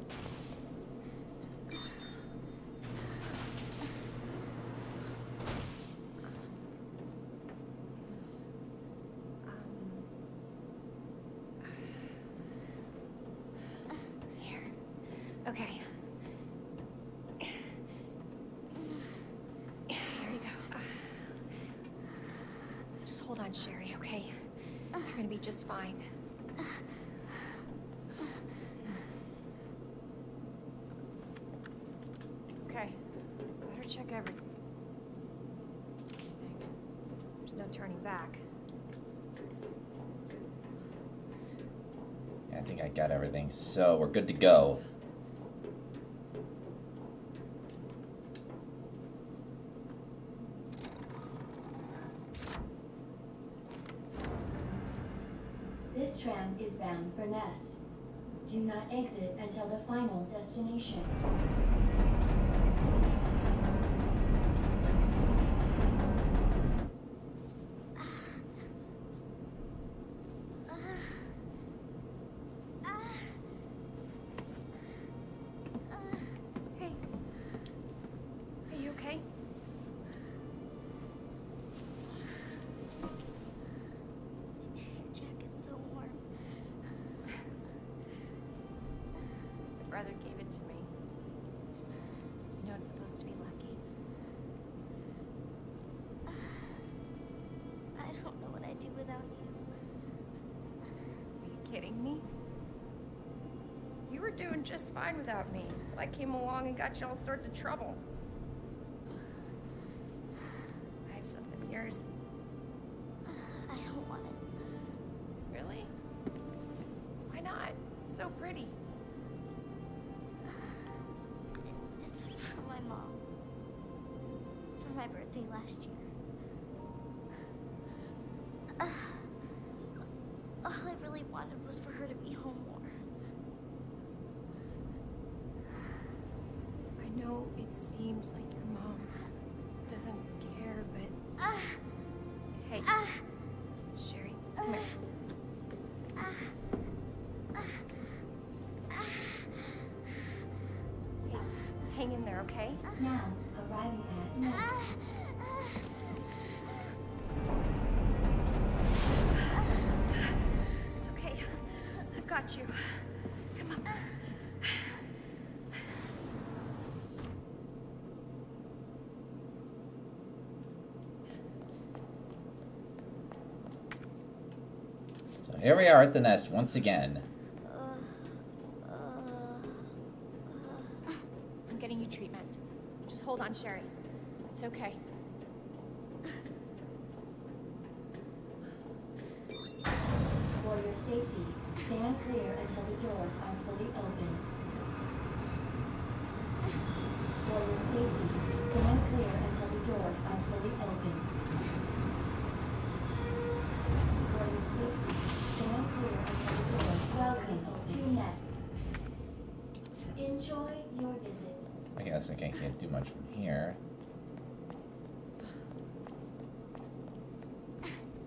Okay. There you go. Just hold on, Sherry, okay? You're gonna be just fine. Okay. Better check everything. There's no turning back. I think I got everything, so we're good to go. This tram is bound for Nest. Do not exit until the final destination. Supposed to be lucky. I don't know what I'd do without you. Are you kidding me? You were doing just fine without me, so I came along and got you all sorts of trouble. Here we are at the nest once again. uh, uh, I'm getting you treatment. Just hold on, Sherry. It's okay. For your safety, stand clear until the doors are fully open. For your safety, stand clear until the doors are fully open. Enjoy your visit. I guess I can't, can't do much from here.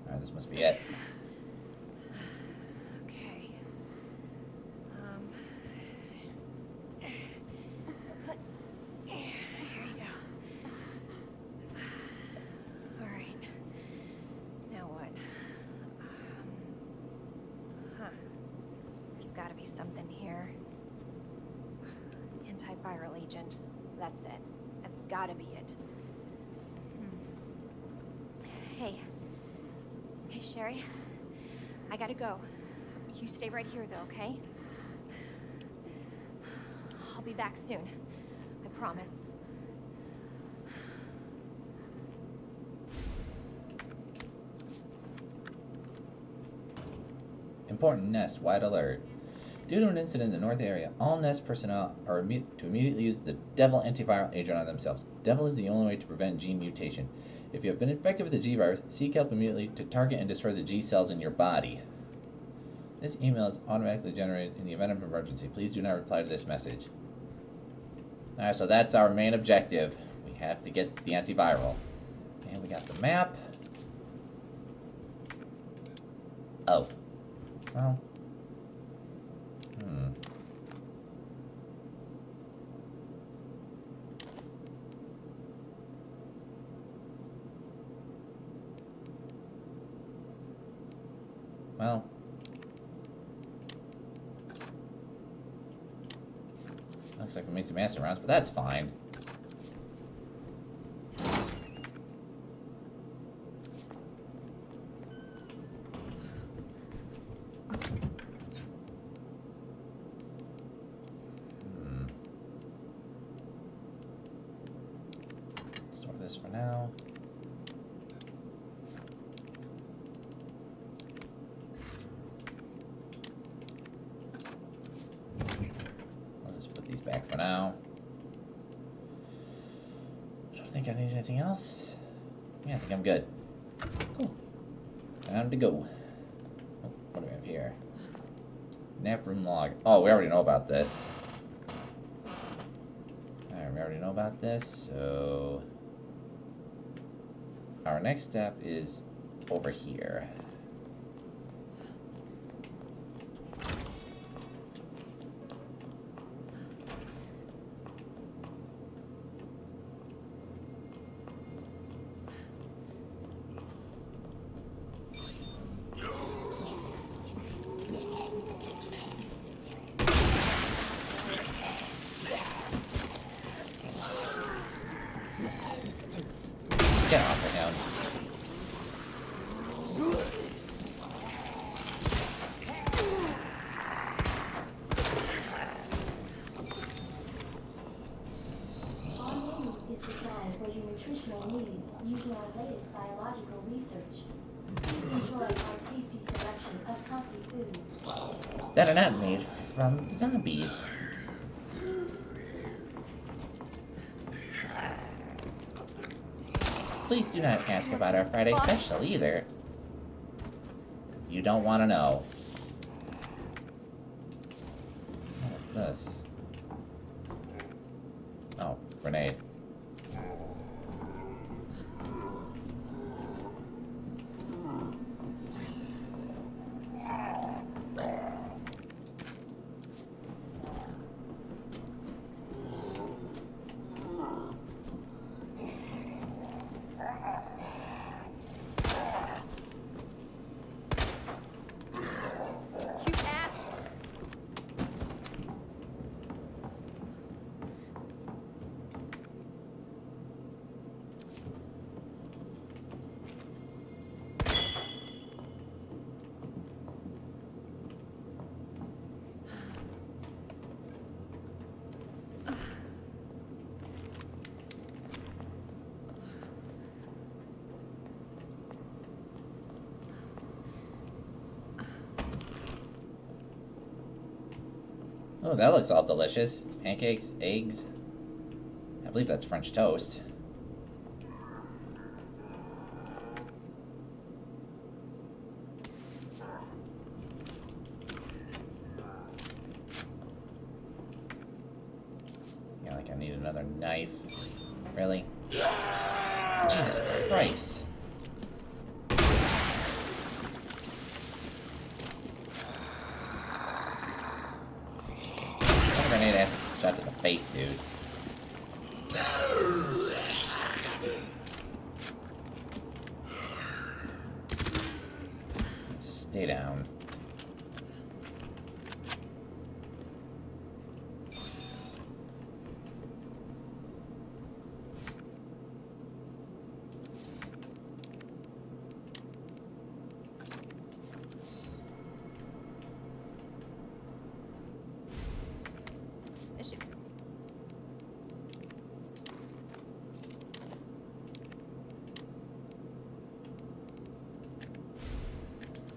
Alright, this must be it. Something here. Antiviral agent. That's it. That's got to be it. Hmm. Hey. Hey, Sherry. I gotta go. You stay right here, though, okay? I'll be back soon. I promise. Important Nest, wide alert. Due to an incident in the North area, all Nest personnel are to immediately use the Devil antiviral agent on themselves. Devil is the only way to prevent gene mutation. If you have been infected with the G virus, seek help immediately to target and destroy the G cells in your body. This email is automatically generated in the event of an emergency. Please do not reply to this message. Alright, so that's our main objective. We have to get the antiviral. And we got the map. Oh. Well. Hmm. Well. Acid rounds, but that's fine. Hmm. Store this for now. I'll just put these back for now. I don't think I need anything else. Yeah, I think I'm good. Cool. Time to go. Oh, what do we have here? Nap room log. Oh, we already know about this. Alright, we already know about this, so... Our next step is over here. About our Friday special either. You don't want to know. What's this? Oh, grenade. You ass! Oh, that looks all delicious. Pancakes, eggs. I believe that's French toast. another knife. Really? Jesus Christ. That grenade acid shot to the face, dude. Stay down. Issue.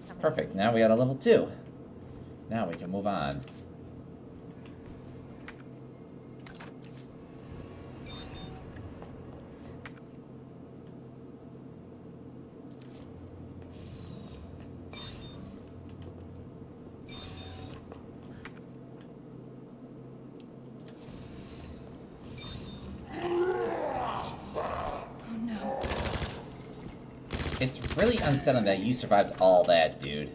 How many- Perfect. Now we got a level two. Now we can move on. Oh no. It's really unsettling that you survived all that, dude.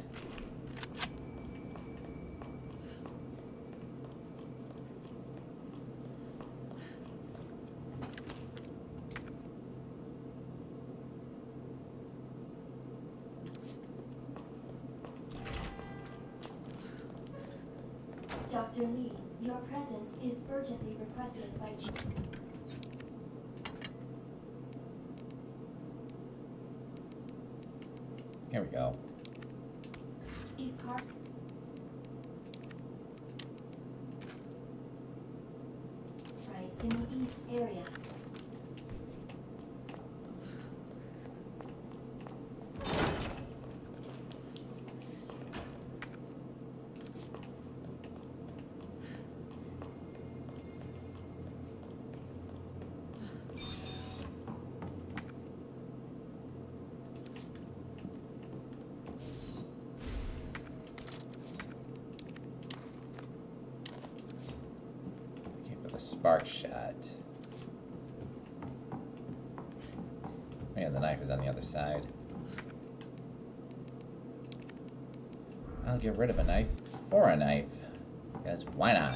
Dr. Lee, your presence is urgently requested by G- Here we go. Chief Car- Right, in the east area. Okay, for the spark shot. Oh, yeah, the knife is on the other side. I'll get rid of a knife for a knife. Because why not?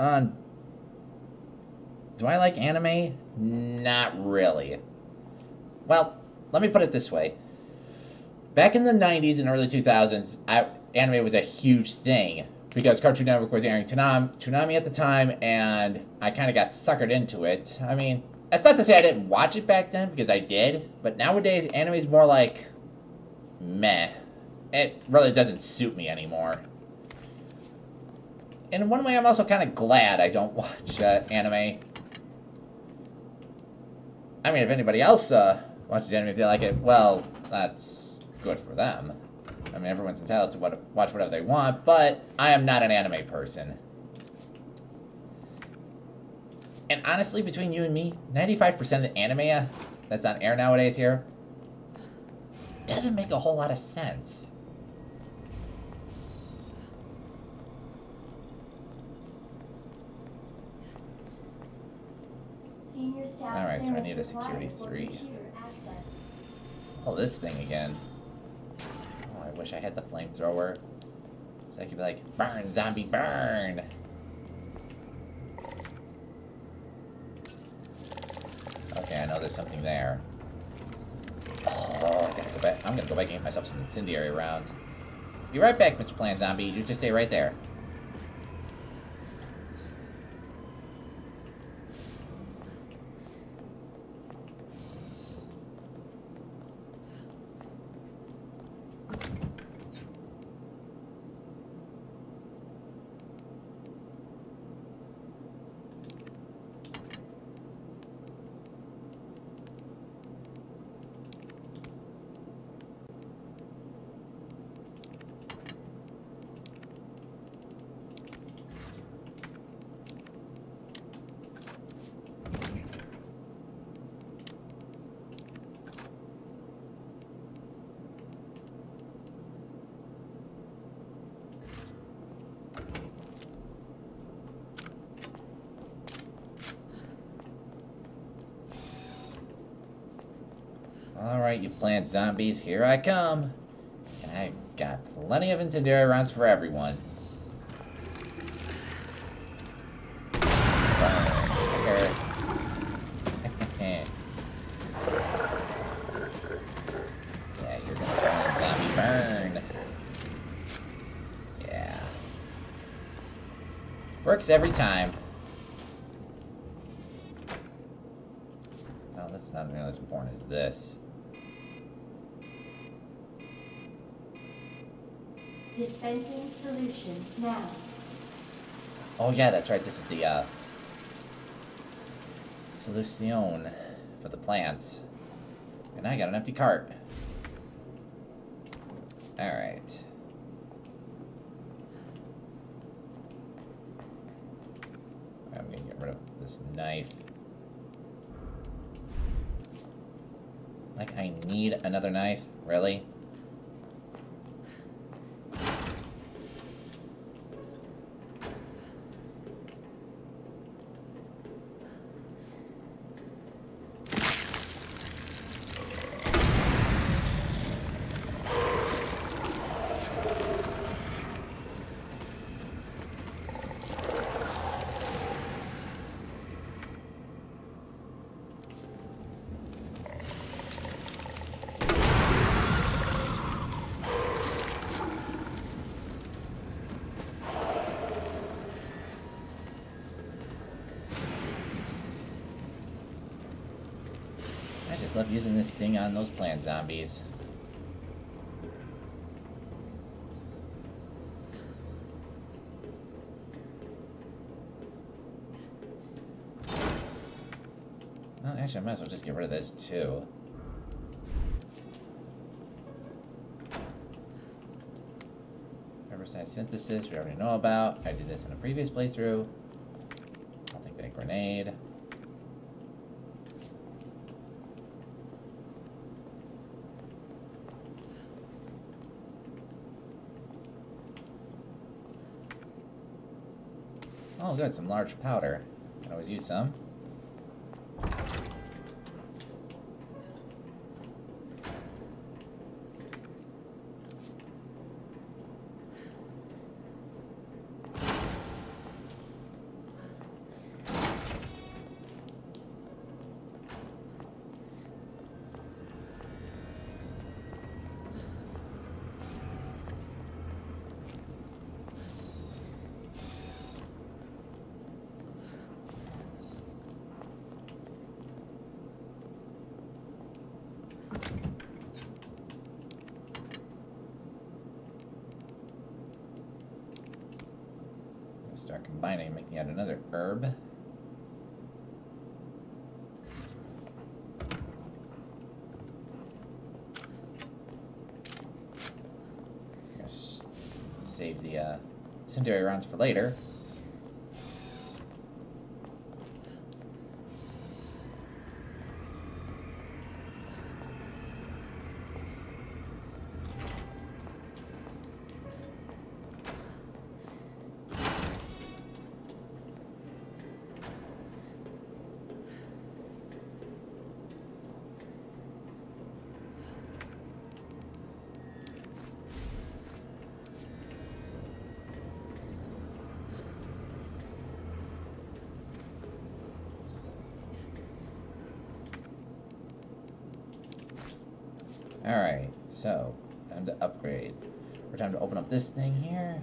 On Do I like anime? Not really. Well, let me put it this way. Back in the 90s and early 2000s, I, anime was a huge thing because Cartoon Network was airing Toonami, Toonami at the time, and I kind of got suckered into it. I mean, that's not to say I didn't watch it back then, because I did, but nowadays, anime is more like meh. It really doesn't suit me anymore. In one way, I'm also kind of glad I don't watch uh, anime. I mean, if anybody else uh, watches anime, if they like it, well, that's good for them. I mean, everyone's entitled to what, watch whatever they want, but I am not an anime person. And honestly, between you and me, 95% of the anime uh, that's on air nowadays here doesn't make a whole lot of sense. Senior staff Alright, so I need a security required three. computer. Oh, this thing again. Oh, I wish I had the flamethrower. So I could be like, burn, zombie, burn! Okay, I know there's something there. Oh, I gotta go back. I'm gonna go back and get myself some incendiary rounds. Be right back, Mr. Plan Zombie. You just stay right there. Alright, you plant zombies, here I come. And I've got plenty of incendiary rounds for everyone. Works every time. Dispensing solution now. Oh yeah, that's right. This is the uh, solution for the plants. And I got an empty cart. All right. I'm gonna get rid of this knife. Like I need another knife, really? I just on those plant zombies. Well, actually, I might as well just get rid of this too. Riverside synthesis, we already know about. I did this in a previous playthrough. I'll take that grenade. Oh, good, some large powder. Can always use some. Start combining making yet another herb. Save the uh, incendiary rounds for later. This thing here.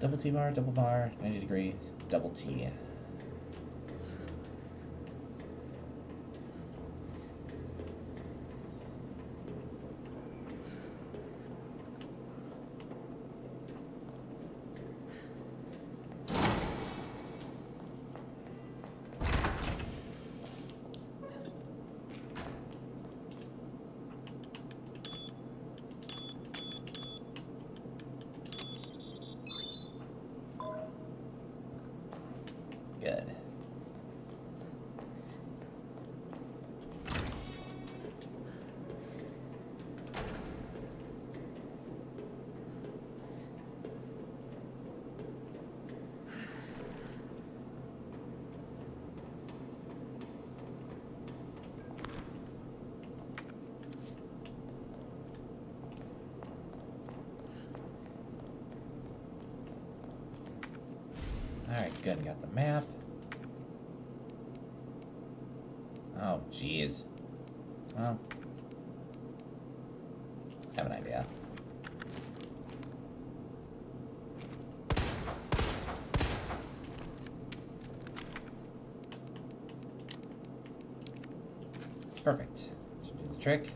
Double T bar, double bar, 90 degrees, double T. Good. Alright, good. Got the map. Oh, jeez. Well, I have an idea. Perfect. Should do the trick.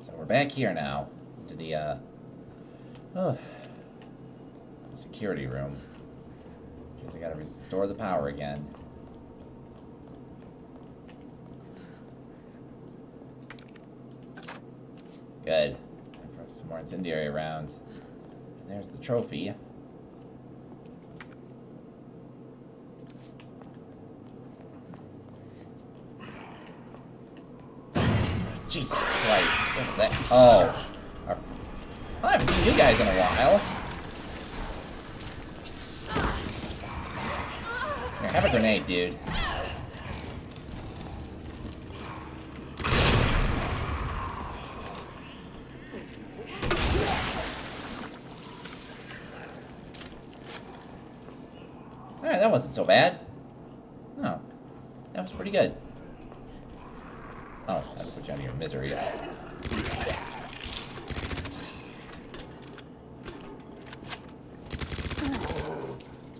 So we're back here now to the uh oh, security room. Just gotta restore the power again. Good. Time incendiary rounds. There's the trophy. Jesus Christ. What was that? Oh. I haven't seen you guys in a while. Here, have a grenade, dude. Alright, that wasn't so bad. No. That was pretty good. Oh, that'll put you out of your miseries.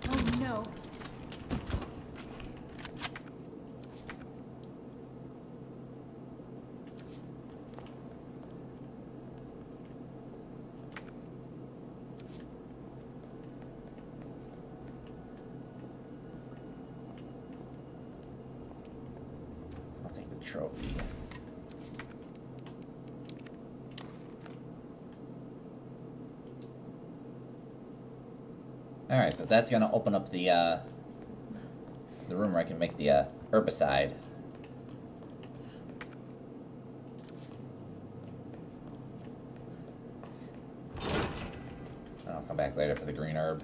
Oh no. I'll take the trophy. Alright, so that's gonna open up the, uh, the room where I can make the, uh, herbicide. And I'll come back later for the green herb.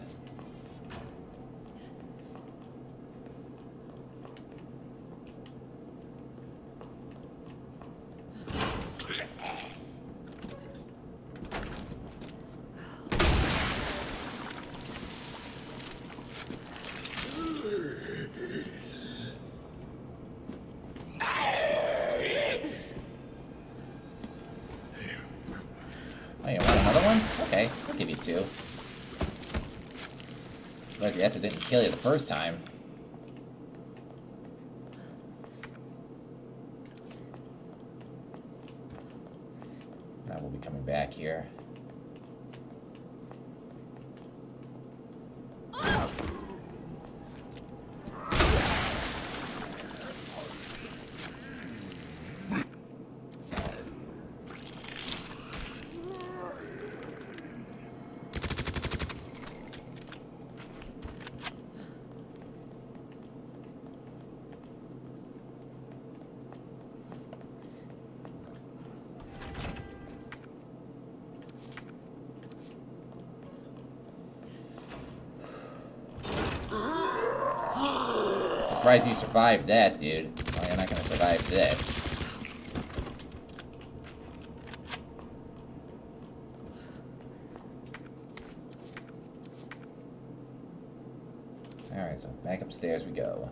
Oh, you want another one? Okay, I'll give you two. But the acid didn't kill you the first time. Now we'll be coming back here. Surprised you survived that, dude. Well, you're not gonna survive this. Alright, so back upstairs we go.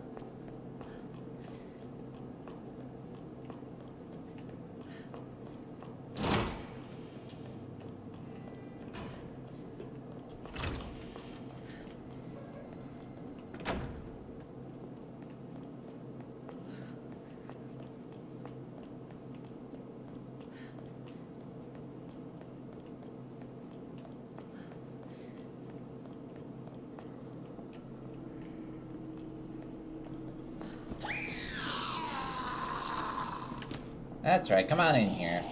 That's right, come on in here.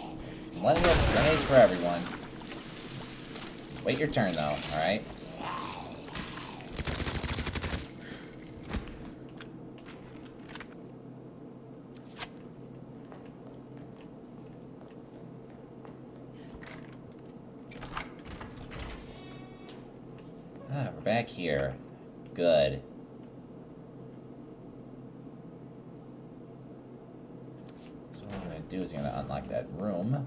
Of grenades for everyone. Wait your turn though, alright? Ah, we're back here. Good. So what I'm gonna do is I'm gonna unlock that room.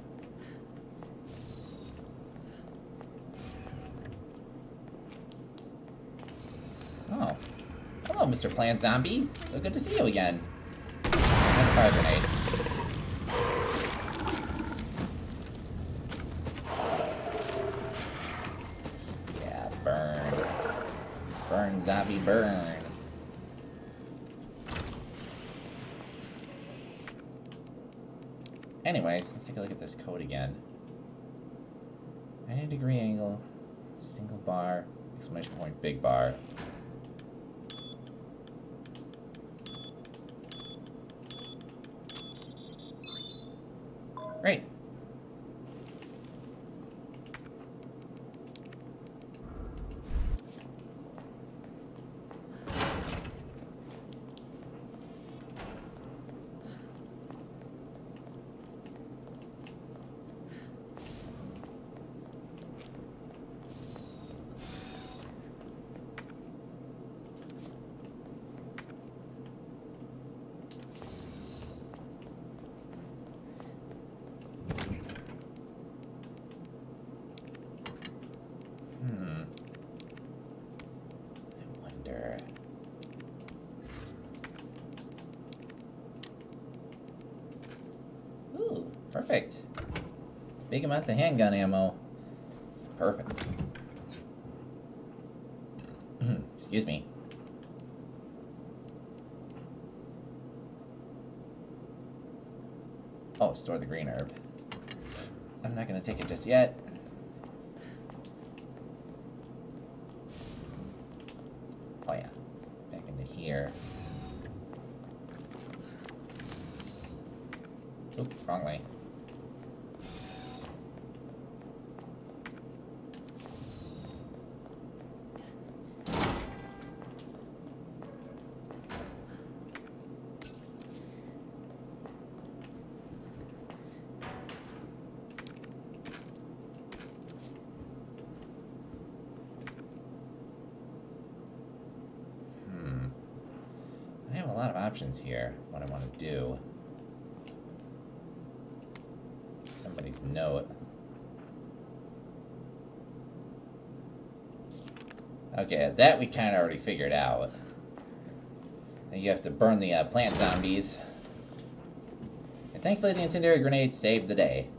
Oh. Hello, Mr. Plant Zombie. So good to see you again. And fire grenade. Yeah, burn. Burn, zombie, burn. Anyways, let's take a look at this code again. 90 degree angle, single bar, exclamation point, big bar. Great. Hmm. I wonder. Ooh, perfect. Big amounts of handgun ammo. Perfect. Excuse me. Oh, store the green herb. I'm not gonna take it just yet. Oh yeah, back into here. Oop, wrong way. Hmm. I have a lot of options here, what I want to do. Somebody's note. Okay, that we kind of already figured out. Then you have to burn the uh, plant zombies. And thankfully the incendiary grenade saved the day.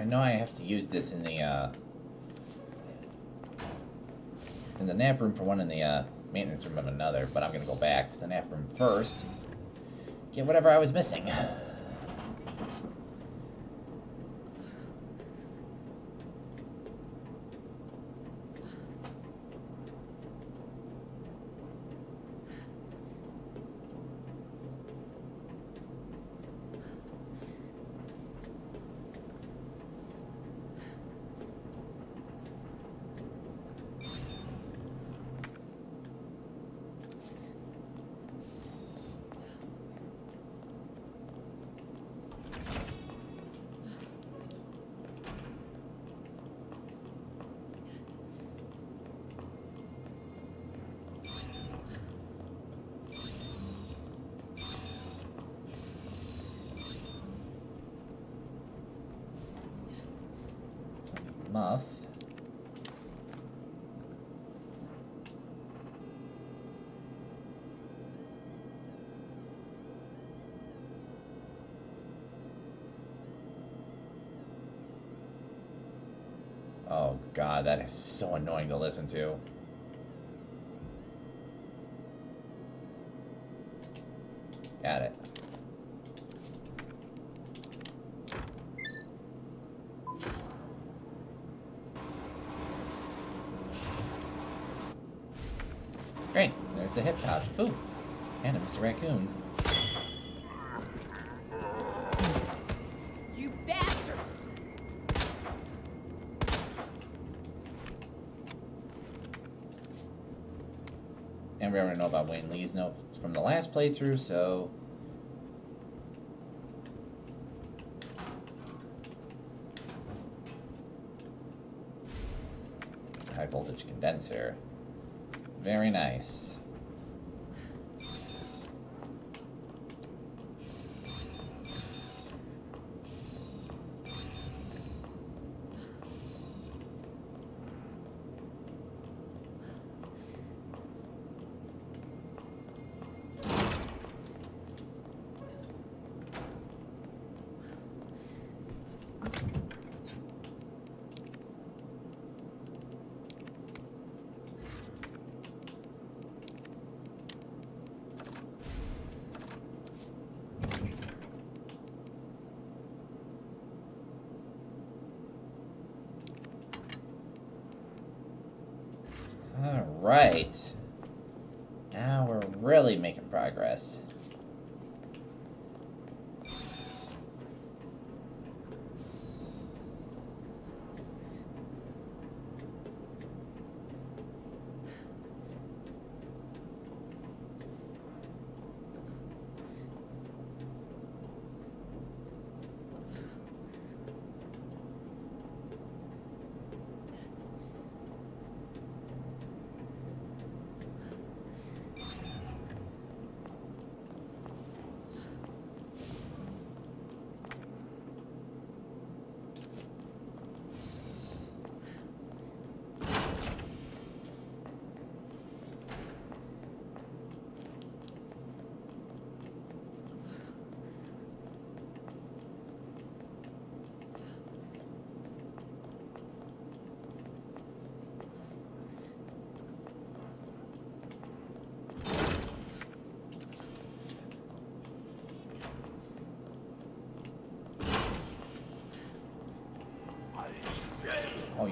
I know I have to use this in the, uh... In the nap room for one and the, uh, maintenance room of another, but I'm gonna go back to the first. Get whatever I was missing. God, that is so annoying to listen to. Got it. Great, there's the hip pouch. Ooh, and a Mr. Raccoon. Know about Wayne Lee's note from the last playthrough, so... High voltage condenser. Very nice.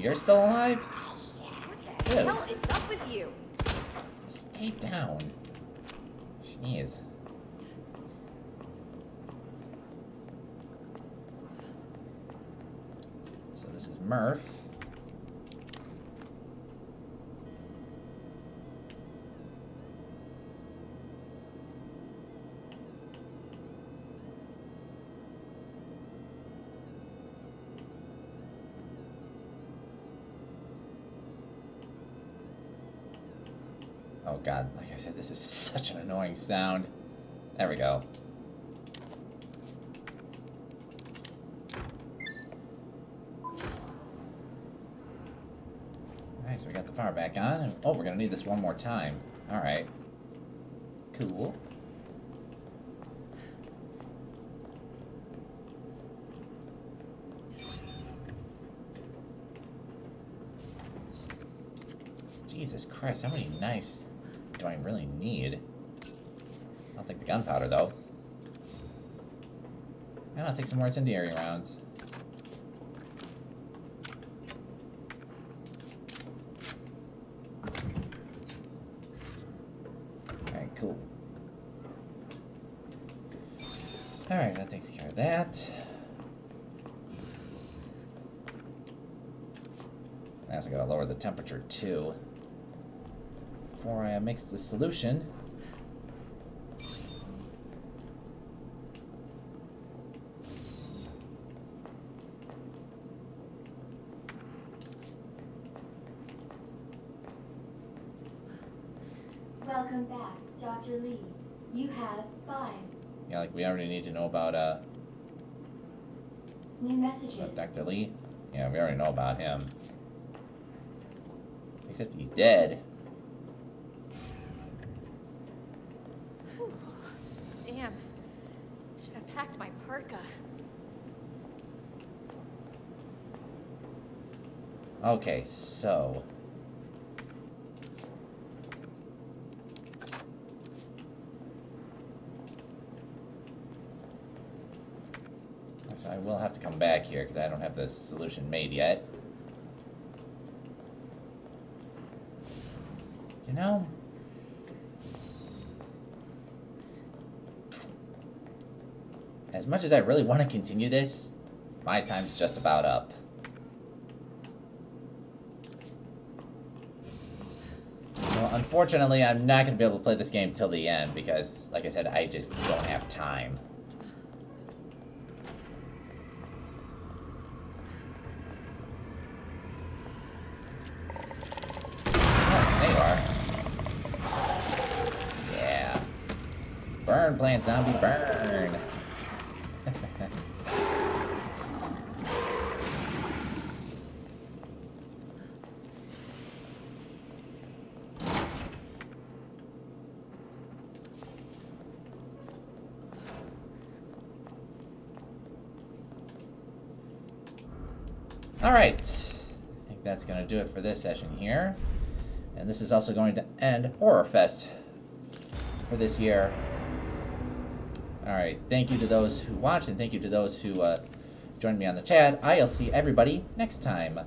You're still alive? What the Ew. hell is up with you? Stay down. Jeez. So this is Murph. god, like I said, this is such an annoying sound. There we go. Alright, so we got the power back on. Oh, we're gonna need this one more time. Alright. Cool. Jesus Christ, how many knives some more incendiary rounds. Alright, cool. Alright, that takes care of that. I also gotta lower the temperature too. Before I mix the solution. Welcome back, Dr. Lee. You have five Yeah, like we already need to know about uh new messages. about Dr. Lee. Yeah, we already know about him. Except he's dead. Damn. Should have packed my parka. Okay, so So I will have to come back here because I don't have the solution made yet. You know, as much as I really want to continue this, my time's just about up. Well, unfortunately, I'm not going to be able to play this game till the end because, like I said, I just don't have time. Oh, there you are. Yeah. Burn, zombie, burn! Alright. I think that's going to do it for this session here. And this is also going to end Horror Fest for this year. Alright, thank you to those who watched, and thank you to those who uh, joined me on the chat. I'll see everybody next time.